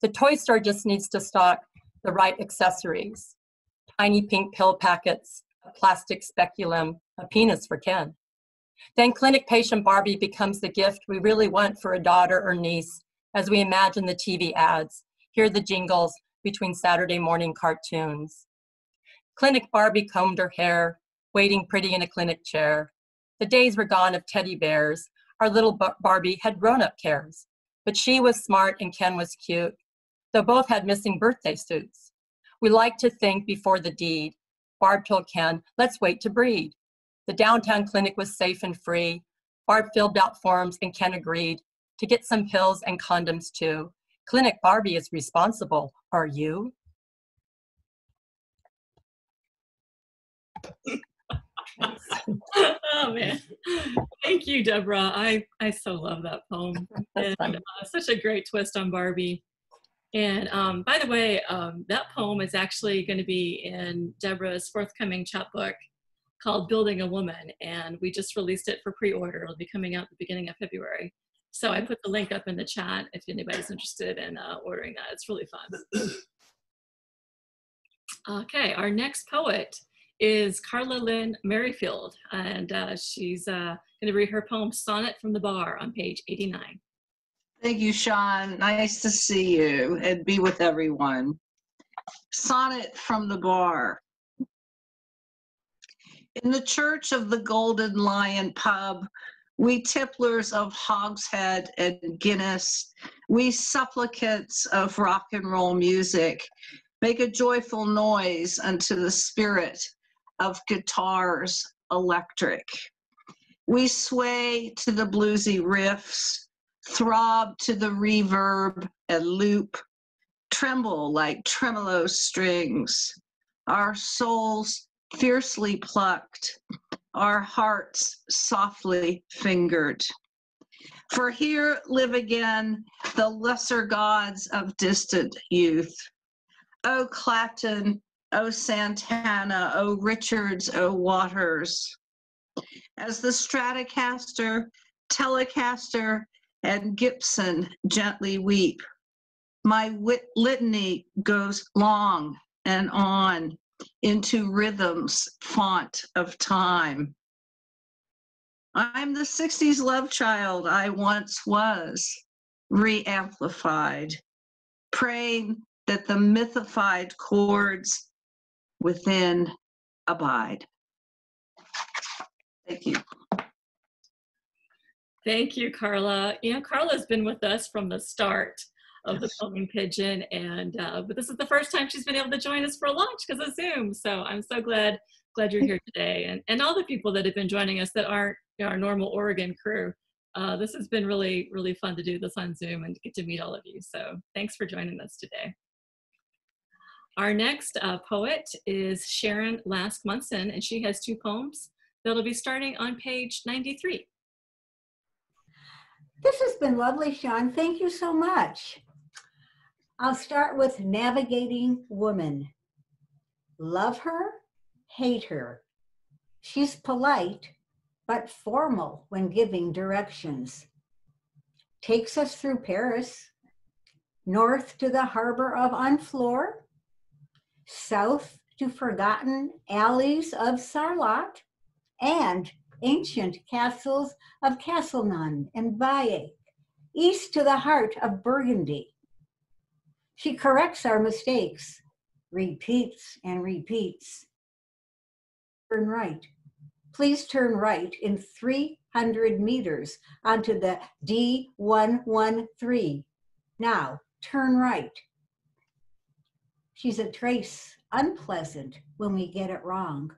The toy store just needs to stock the right accessories tiny pink pill packets, a plastic speculum, a penis for Ken. Then clinic patient Barbie becomes the gift we really want for a daughter or niece as we imagine the TV ads, hear the jingles between Saturday morning cartoons. Clinic Barbie combed her hair, waiting pretty in a clinic chair. The days were gone of teddy bears. Our little Barbie had grown up cares. But she was smart and Ken was cute, though both had missing birthday suits. We like to think before the deed. Barb told Ken, let's wait to breed. The downtown clinic was safe and free. Barb filled out forms and Ken agreed to get some pills and condoms too. Clinic Barbie is responsible. Are you? oh man thank you deborah i i so love that poem and uh, such a great twist on barbie and um, by the way um, that poem is actually going to be in deborah's forthcoming chapbook called Building a Woman, and we just released it for pre-order. It'll be coming out at the beginning of February. So I put the link up in the chat if anybody's interested in uh, ordering that. It's really fun. okay, our next poet is Karla Linn Merrifield, and uh, she's uh, going to read her poem Sonnet from the Bar on page 89. Thank you, Shawn. Nice to see you and be with everyone. Sonnet from the Bar. In the Church of the Golden Lion Pub, we tipplers of Hogshead and Guinness, we supplicants of rock and roll music, make a joyful noise unto the spirit of guitars electric. We sway to the bluesy riffs, throb to the reverb and loop, tremble like tremolo strings. Our souls fiercely plucked, our hearts softly fingered. For here live again the lesser gods of distant youth. O Clapton, O Santana, O Richards, O Waters. As the Stratocaster, Telecaster, and Gibson gently weep, my wit litany goes long and on into rhythm's font of time. I'm the 60s love child I once was, re amplified, praying that the mythified chords within abide. Thank you. Thank you, Karla. You know, Karla's been with us from the start of the Poeming Pigeon. And uh, but this is the first time she's been able to join us for launch because of Zoom. So I'm so glad glad you're here today, and and all the people that have been joining us that aren't you know, our normal Oregon crew. Uh, this has been really, really fun to do this on Zoom and get to meet all of you. So thanks for joining us today. Our next uh, poet is Sharon Lask Munson, and she has two poems that'll be starting on page 93. This has been lovely, Shawn. Thank you so much. I'll start with Navigating Woman. Love her, hate her. She's polite, but formal when giving directions. Takes us through Paris, north to the harbor of Honfleur, south to forgotten alleys of Sarlat, and ancient castles of Castelnau and Bayeux, east to the heart of Burgundy. She corrects our mistakes, repeats and repeats. Turn right. Please turn right in 300 meters onto the D113. Now, turn right. She's a trace unpleasant when we get it wrong.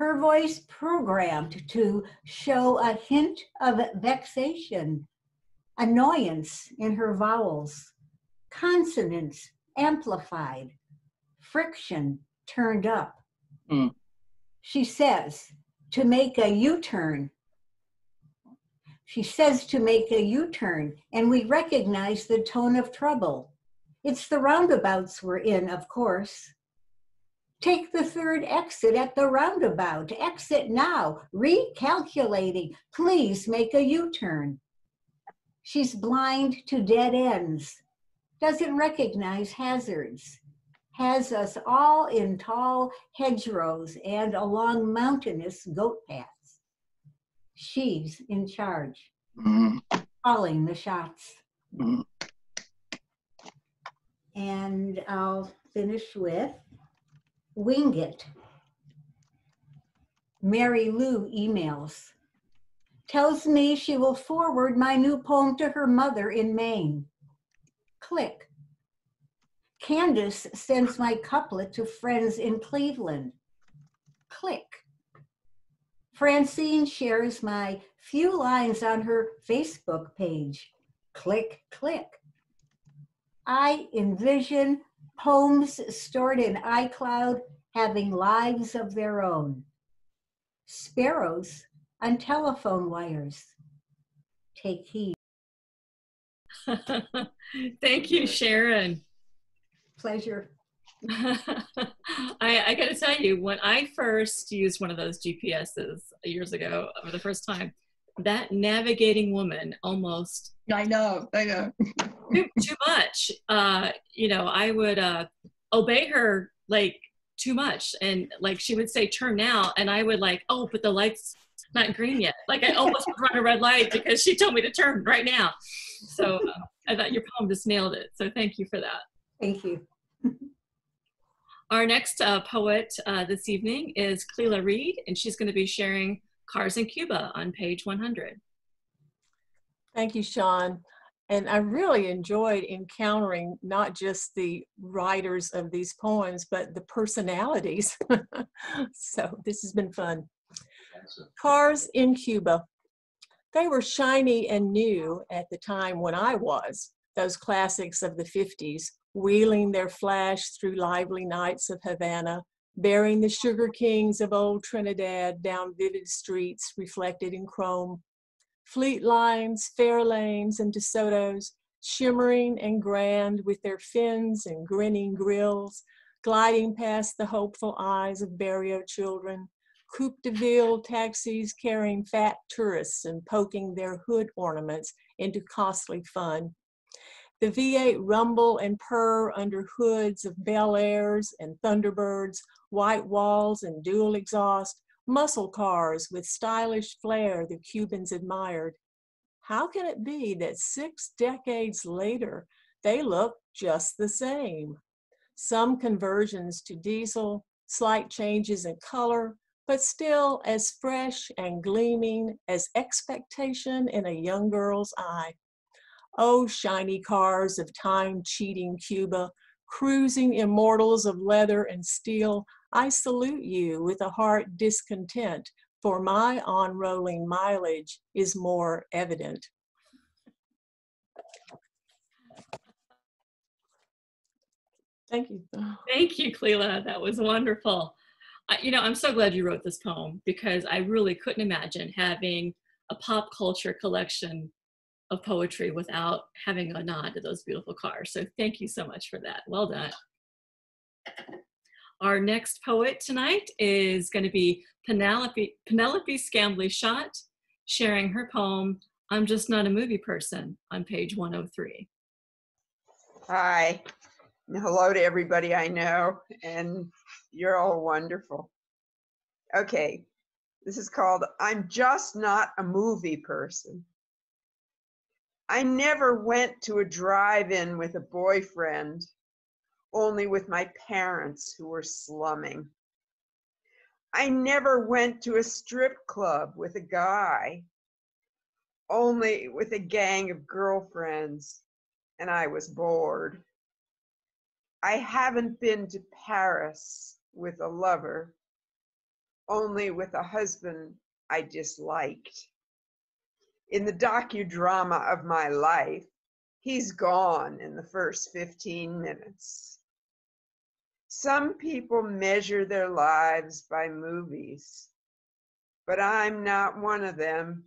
Her voice programmed to show a hint of vexation, annoyance in her vowels, consonants amplified, friction turned up. Mm. She says to make a U turn. She says to make a U turn, and we recognize the tone of trouble. It's the roundabouts we're in, of course. Take the third exit at the roundabout. Exit now. Recalculating. Please make a U turn. She's blind to dead ends. Doesn't recognize hazards. Has us all in tall hedgerows and along mountainous goat paths. She's in charge, Mm. calling the shots. Mm. And I'll finish with Wing It. Mary Lou emails. Tells me she will forward my new poem to her mother in Maine. Click. Candace sends my couplet to friends in Cleveland. Click. Francine shares my few lines on her Facebook page. Click, click. I envision poems stored in iCloud having lives of their own. Sparrows on telephone wires. Take heed. Thank you, Sharon. Pleasure. I, I got to tell you, when I first used one of those GPSs years ago for the first time, that navigating woman almost I know, I know. Too, too much. Uh, you know, I would uh, obey her like too much, and like she would say turn now, and I would like, oh, but the light's not green yet. Like I almost would run a red light because she told me to turn right now. So uh, I thought your poem just nailed it. So thank you for that. Thank you. Our next uh, poet uh, this evening is Cleela Reed, and she's going to be sharing Cars in Cuba on page 100. Thank you, Shawn. And I really enjoyed encountering not just the writers of these poems, but the personalities. so this has been fun. Cars in Cuba. They were shiny and new at the time when I was, those classics of the 50s, wheeling their flash through lively nights of Havana, bearing the sugar kings of old Trinidad down vivid streets reflected in chrome. Fleet lines, fair lanes, and DeSotos, shimmering and grand with their fins and grinning grills, gliding past the hopeful eyes of barrio children, coupe de ville taxis carrying fat tourists and poking their hood ornaments into costly fun. The V8 rumble and purr under hoods of Bel Airs and Thunderbirds, white walls and dual exhaust, muscle cars with stylish flair the Cubans admired. How can it be that six decades later, they look just the same? Some conversions to diesel, slight changes in color, but still as fresh and gleaming as expectation in a young girl's eye. Oh, shiny cars of time cheating Cuba, cruising immortals of leather and steel, I salute you with a heart discontent for my on rolling mileage is more evident. Thank you. Thank you, Cleela. That was wonderful. I, you know, I'm so glad you wrote this poem because I really couldn't imagine having a pop culture collection of poetry without having a nod to those beautiful cars. So thank you so much for that. Well done. Our next poet tonight is going to be Penelope, Penelope Scambly Schott, sharing her poem, I'm Just Not a Movie Person, on page 103. Hi. Hello to everybody I know, and you're all wonderful. Okay, this is called I'm Just Not a Movie Person. I never went to a drive in with a boyfriend, only with my parents who were slumming. I never went to a strip club with a guy, only with a gang of girlfriends, and I was bored. I haven't been to Paris with a lover, only with a husband I disliked. In the docudrama of my life, he's gone in the first 15 minutes. Some people measure their lives by movies, but I'm not one of them.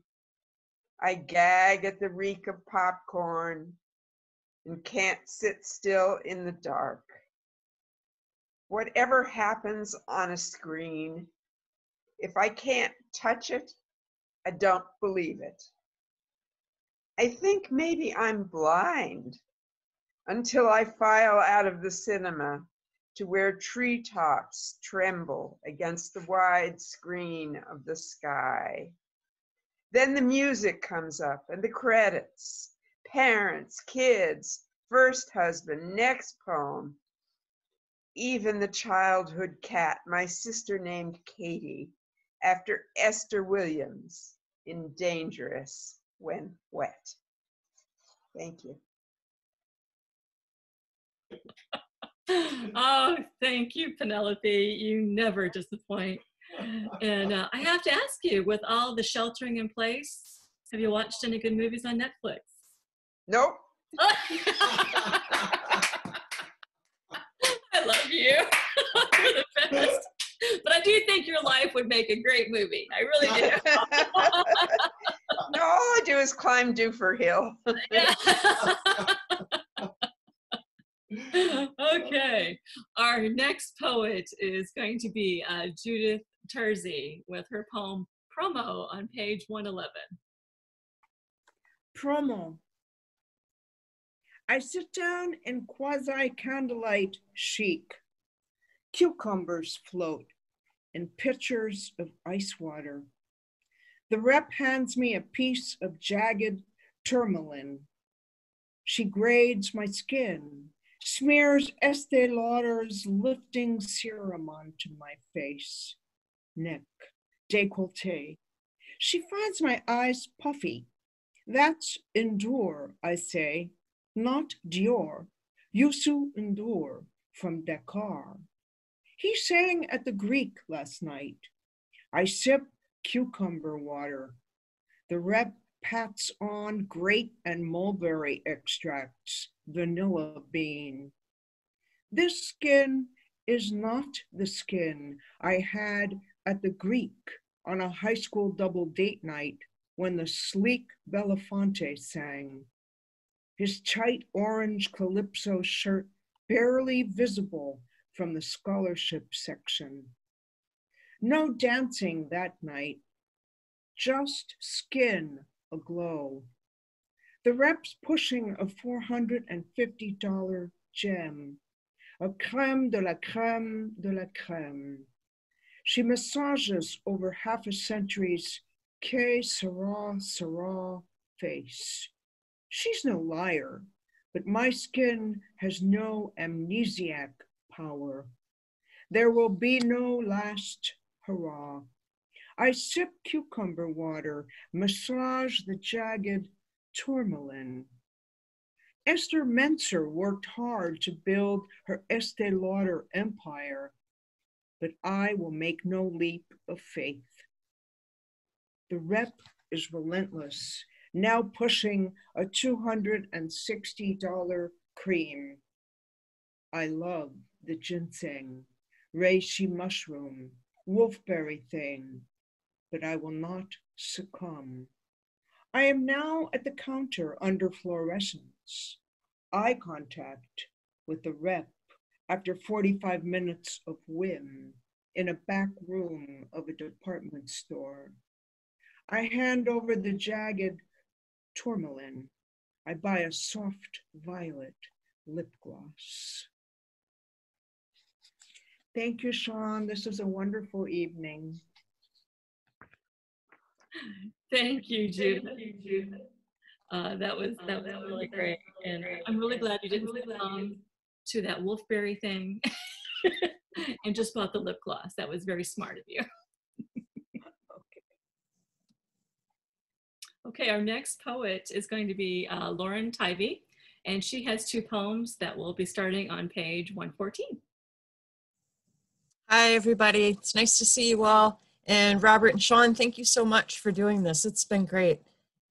I gag at the reek of popcorn and can't sit still in the dark. Whatever happens on a screen, if I can't touch it, I don't believe it. I think maybe I'm blind until I file out of the cinema to where treetops tremble against the wide screen of the sky. Then the music comes up and the credits parents, kids, first husband, next poem. Even the childhood cat, my sister named Katie, after Esther Williams in Dangerous When Wet. Thank you. oh, thank you, Penelope. You never disappoint. And uh, I have to ask you, with all the sheltering in place, have you watched any good movies on Netflix? Nope. I love you. You're the best. But I do think your life would make a great movie. I really do. no, all I do is climb Dufur Hill. okay. Our next poet is going to be uh, Judith Terzi with her poem Promo on page 111. Promo. I sit down in quasi candlelight chic. Cucumbers float in pitchers of ice water. The rep hands me a piece of jagged tourmaline. She grades my skin, smears Estee Lauder's lifting serum onto my face, neck, décolleté. She finds my eyes puffy. That's N'Dour, I say, not Dior, Youssou N'Dour from Dakar. He sang at the Greek last night. I sip cucumber water. The rep pats on grape and mulberry extracts, vanilla bean. This skin is not the skin I had at the Greek on a high school double date night when the sleek Belafonte sang his tight orange calypso shirt barely visible from the scholarship section. No dancing that night, just skin aglow. The rep's pushing a $450 gem, a creme de la creme de la creme. She massages over half a century's que sera, sera face. She's no liar, but my skin has no amnesiac power. There will be no last hurrah. I sip cucumber water, massage the jagged tourmaline. Esther Mentzer worked hard to build her Estee Lauder empire, but I will make no leap of faith. The rep is relentless, now pushing a $260 cream. I love the ginseng, reishi mushroom, wolfberry thing, but I will not succumb. I am now at the counter under fluorescence, eye contact with the rep after 45 minutes of whim in a back room of a department store. I hand over the jagged tourmaline. I buy a soft violet lip gloss. Thank you, Shawn. This was a wonderful evening. Thank you, Judith. Uh, that was that was really great, and I'm really glad you didn't come to that wolfberry thing and just bought the lip gloss. That was very smart of you. okay, our next poet is going to be uh, Lauren Tivey, and she has two poems that will be starting on page 114. Hi, everybody. It's nice to see you all. And Robert and Shawn, thank you so much for doing this. It's been great.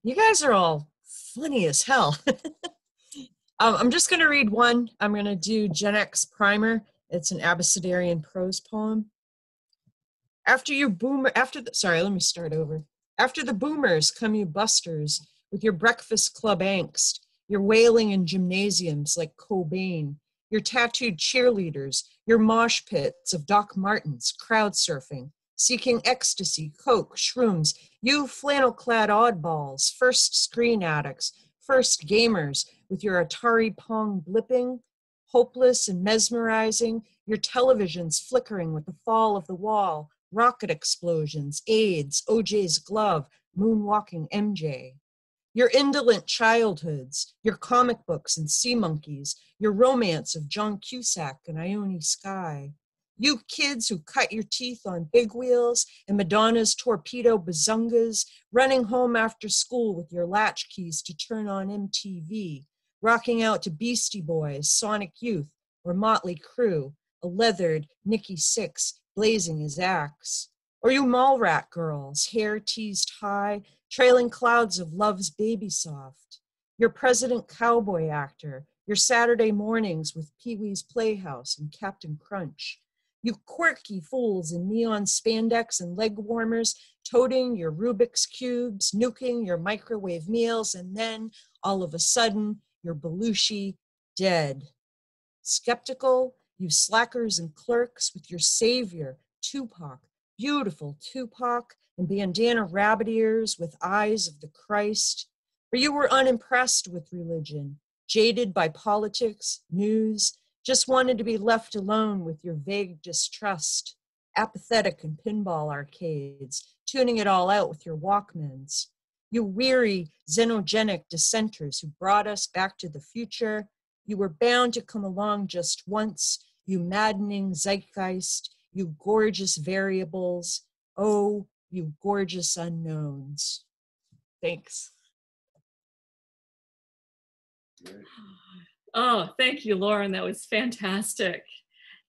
You guys are all funny as hell. um, I'm just going to read one. I'm going to do Gen X Primer. It's an Abecedarian prose poem. After you boomer, after the, sorry, let me start over. After the boomers come you busters with your breakfast club angst, your wailing in gymnasiums like Cobain, your tattooed cheerleaders, your mosh pits of Doc Martens, crowd surfing, seeking ecstasy, coke, shrooms, you flannel clad oddballs, first screen addicts, first gamers with your Atari Pong blipping, hopeless and mesmerizing, your televisions flickering with the fall of the wall, rocket explosions, AIDS, OJ's glove, moonwalking MJ. Your indolent childhoods, your comic books and sea monkeys, your romance of John Cusack and Ione Skye, you kids who cut your teeth on big wheels and Madonna's torpedo bazungas, running home after school with your latch keys to turn on MTV, rocking out to Beastie Boys, Sonic Youth, or Motley Crue, a leathered Nikki Sixx blazing his axe. Or you Mallrat girls, hair teased high, trailing clouds of love's baby soft. Your president cowboy actor, your Saturday mornings with Pee Wee's Playhouse and Captain Crunch you quirky fools in neon spandex and leg warmers, toting your Rubik's Cubes, nuking your microwave meals, and then all of a sudden, your Belushi dead. Skeptical, you slackers and clerks with your savior, Tupac, beautiful Tupac, and bandana rabbit ears with eyes of the Christ. Or you were unimpressed with religion, jaded by politics, news, just wanted to be left alone with your vague distrust, apathetic and pinball arcades, tuning it all out with your Walkmans. You weary, xenogenic dissenters who brought us back to the future, you were bound to come along just once, you maddening zeitgeist, you gorgeous variables, oh, you gorgeous unknowns. Thanks. Oh, thank you, Lauren. That was fantastic.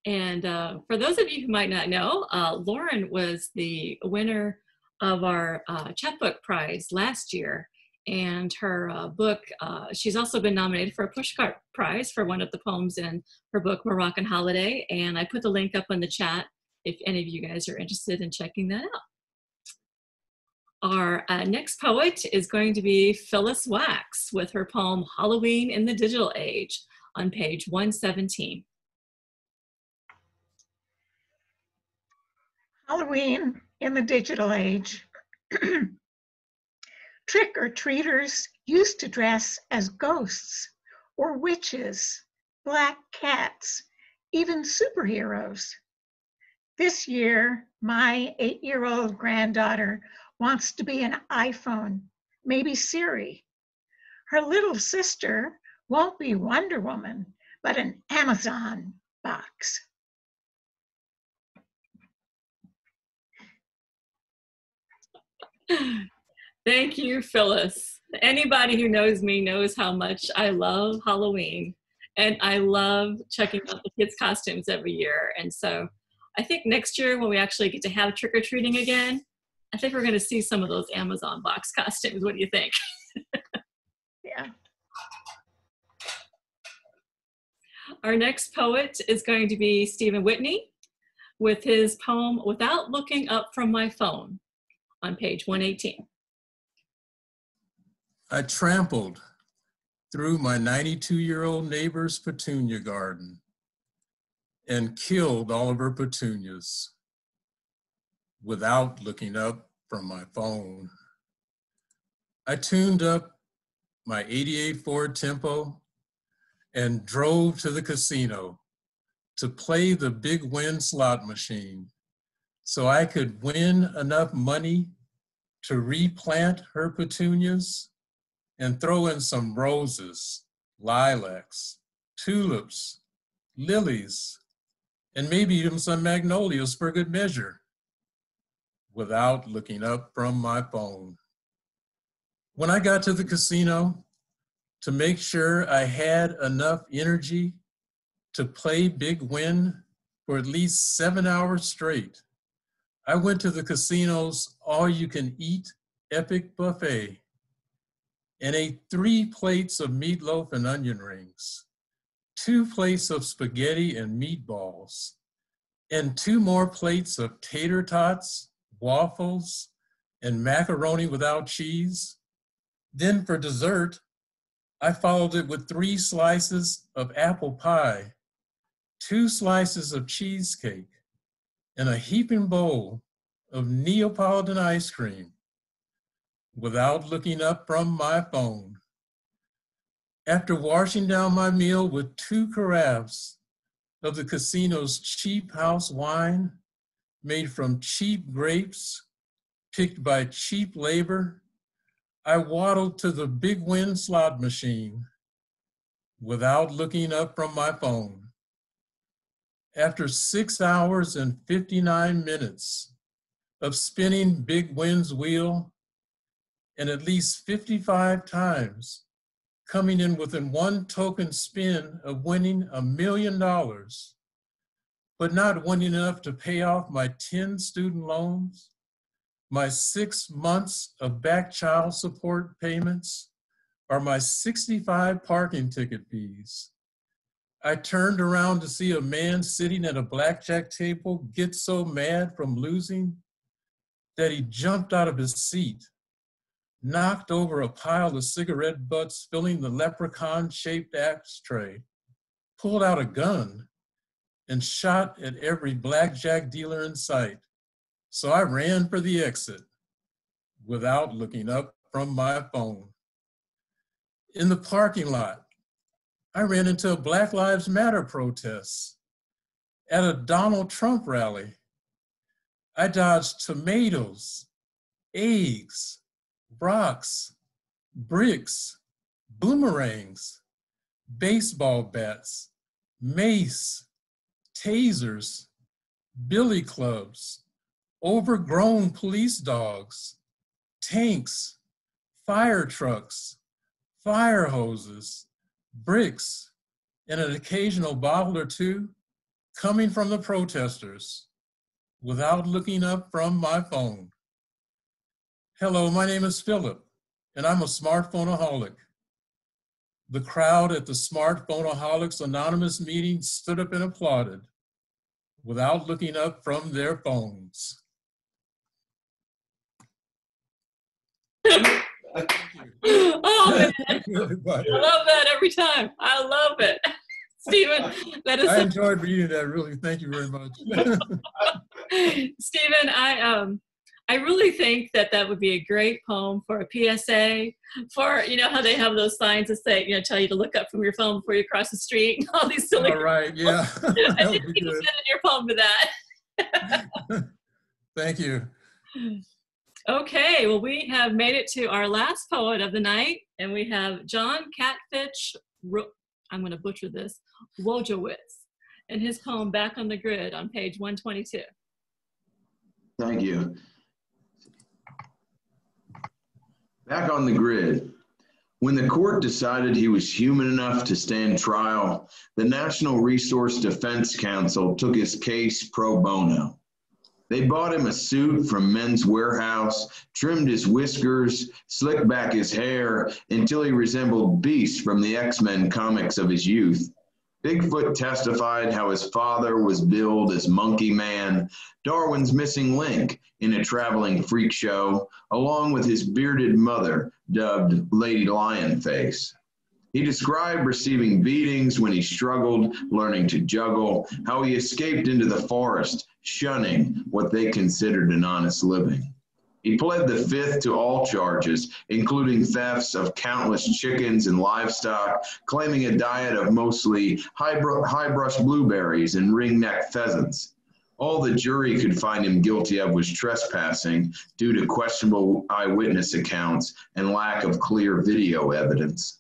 And uh, for those of you who might not know, uh, Lauren was the winner of our uh, chapbook prize last year. And her uh, book, uh, she's also been nominated for a Pushcart Prize for one of the poems in her book, Moroccan Holiday. And I put the link up in the chat if any of you guys are interested in checking that out. Our uh, next poet is going to be Phyllis Wax with her poem Halloween in the Digital Age on page 117. Halloween in the digital age. Trick or treaters used to dress as ghosts or witches, black cats, even superheroes. This year, my eight year old granddaughter wants to be an iPhone, maybe Siri. Her little sister won't be Wonder Woman, but an Amazon box. Thank you, Phyllis. Anybody who knows me knows how much I love Halloween and I love checking out the kids' costumes every year. And so I think next year when we actually get to have trick or treating again, I think we're going to see some of those Amazon box costumes. What do you think? yeah. Our next poet is going to be Stephen Whitney with his poem Without Looking Up From My Phone on page 118. I trampled through my 92 year old neighbor's petunia garden and killed all of her petunias without looking up from my phone. I tuned up my 88 Ford Tempo and drove to the casino to play the big win slot machine so I could win enough money to replant her petunias and throw in some roses, lilacs, tulips, lilies, and maybe even some magnolias for good measure without looking up from my phone. When I got to the casino to make sure I had enough energy to play big win for at least seven hours straight, I went to the casino's all you can eat epic buffet and ate three plates of meatloaf and onion rings, two plates of spaghetti and meatballs, and two more plates of tater tots, waffles, and macaroni without cheese. Then for dessert, I followed it with three slices of apple pie, two slices of cheesecake, and a heaping bowl of Neapolitan ice cream without looking up from my phone. After washing down my meal with two carafes of the casino's cheap house wine made from cheap grapes picked by cheap labor, I waddled to the big win slot machine without looking up from my phone. After six hours and 59 minutes of spinning Big Win's wheel, and at least 55 times coming in within one token spin of winning a million dollars, but not winning enough to pay off my 10 student loans, my six months of back child support payments, or my 65 parking ticket fees. I turned around to see a man sitting at a blackjack table get so mad from losing that he jumped out of his seat knocked over a pile of cigarette butts filling the leprechaun shaped ashtray, pulled out a gun, and shot at every blackjack dealer in sight. So I ran for the exit without looking up from my phone. In the parking lot, I ran into a Black Lives Matter protest. At a Donald Trump rally, I dodged tomatoes, eggs, rocks, bricks, boomerangs, baseball bats, mace, tasers, billy clubs, overgrown police dogs, tanks, fire trucks, fire hoses, bricks, and an occasional bottle or two coming from the protesters without looking up from my phone. Hello, my name is Philip, and I'm a smartphoneaholic. The crowd at the Smartphoneaholics Anonymous meeting stood up and applauded without looking up from their phones. oh, man. I love that every time. I love it. Stephen, that is. I enjoyed reading that. Really, thank you very much. Stephen, I um, I really think that that would be a great poem for a PSA. For you know how they have those signs that say you know tell you to look up from your phone before you cross the street. and All these silly. All right. Yeah. I think you can send in your poem for that. Thank you. Okay, well, we have made it to our last poet of the night, and we have John Catfish, I'm going to butcher this, Wojowicz, and his poem Back on the Grid on page 122. Thank you. Back on the grid. When the court decided he was human enough to stand trial, the National Resource Defense Council took his case pro bono. They bought him a suit from Men's Wearhouse, trimmed his whiskers, slicked back his hair until he resembled Beast from the X Men comics of his youth. Bigfoot testified how his father was billed as Monkey Man, Darwin's missing link in a traveling freak show, along with his bearded mother, dubbed Lady Lionface. He described receiving beatings when he struggled learning to juggle, how he escaped into the forest, shunning what they considered an honest living. He pled the fifth to all charges, including thefts of countless chickens and livestock, claiming a diet of mostly high, br- high brush blueberries and ringneck pheasants. All the jury could find him guilty of was trespassing due to questionable eyewitness accounts and lack of clear video evidence.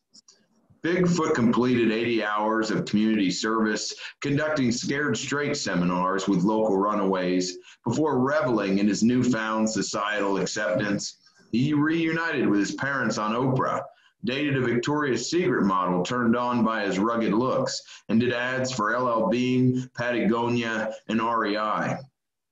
Bigfoot completed 80 hours of community service, conducting scared straight seminars with local runaways before reveling in his newfound societal acceptance. He reunited with his parents on Oprah, dated a Victoria's Secret model turned on by his rugged looks, and did ads for LL Bean, Patagonia, and REI.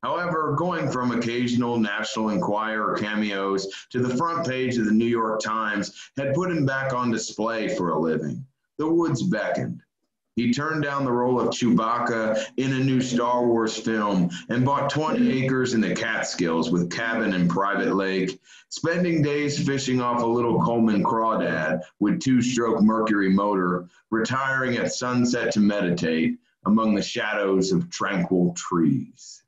However, going from occasional National Enquirer cameos to the front page of the New York Times had put him back on display for a living. The woods beckoned. He turned down the role of Chewbacca in a new Star Wars film and bought 20 acres in the Catskills with cabin and private lake, spending days fishing off a little Coleman crawdad with two-stroke Mercury motor, retiring at sunset to meditate among the shadows of tranquil trees.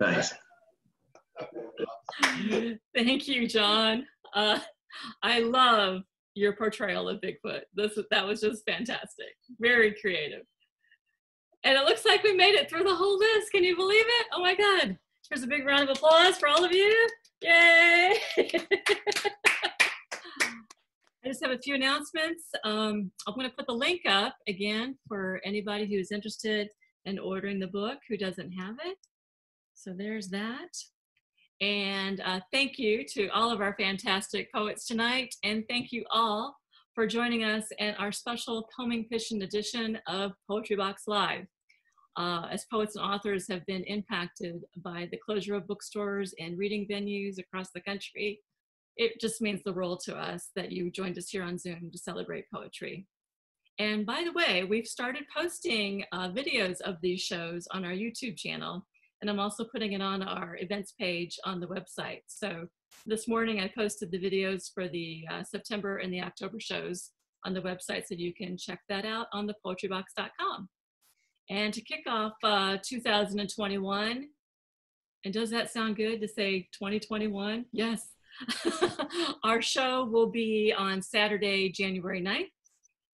Thanks. Thank you, John. Uh, I love your portrayal of Bigfoot. This that was just fantastic. Very creative. And it looks like we made it through the whole list. Can you believe it? Oh my God. Here's a big round of applause for all of you. Yay! I just have a few announcements. Um, I'm going to put the link up again for anybody who's interested in ordering the book who doesn't have it. So there's that. And uh, thank you to all of our fantastic poets tonight. And thank you all for joining us in our special Poeming Pigeon edition of Poetry Box Live. Uh, as poets and authors have been impacted by the closure of bookstores and reading venues across the country, it just means the world to us that you joined us here on Zoom to celebrate poetry. And by the way, we've started posting uh, videos of these shows on our YouTube channel. And I'm also putting it on our events page on the website. So this morning I posted the videos for the uh, September and the October shows on the website so you can check that out on the poetrybox.com. And to kick off uh, 2021, and does that sound good to say 2021? Yes. our show will be on Saturday, January 9th,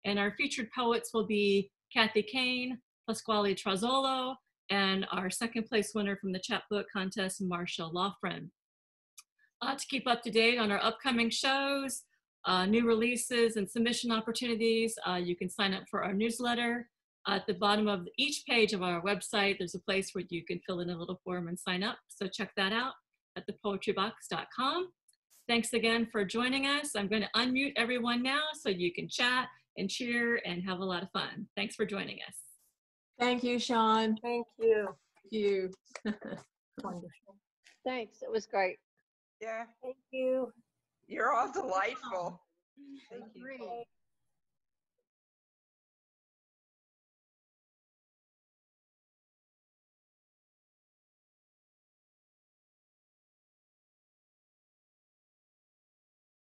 and our featured poets will be Kathy Kane, Pasquale Trozzolo, and our second place winner from the chapbook contest, Marsha Lofgren. Uh, to keep up to date on our upcoming shows, uh, new releases and submission opportunities, uh, you can sign up for our newsletter. At the bottom of each page of our website, there's a place where you can fill in a little form and sign up. So check that out at thepoetrybox.com. Thanks again for joining us. I'm going to unmute everyone now so you can chat and cheer and have a lot of fun. Thanks for joining us. Thank you, Shawn. Thank you. Thank you. Wonderful. Thanks. It was great. Yeah, Thank you. you're all delightful. Thank you. Great.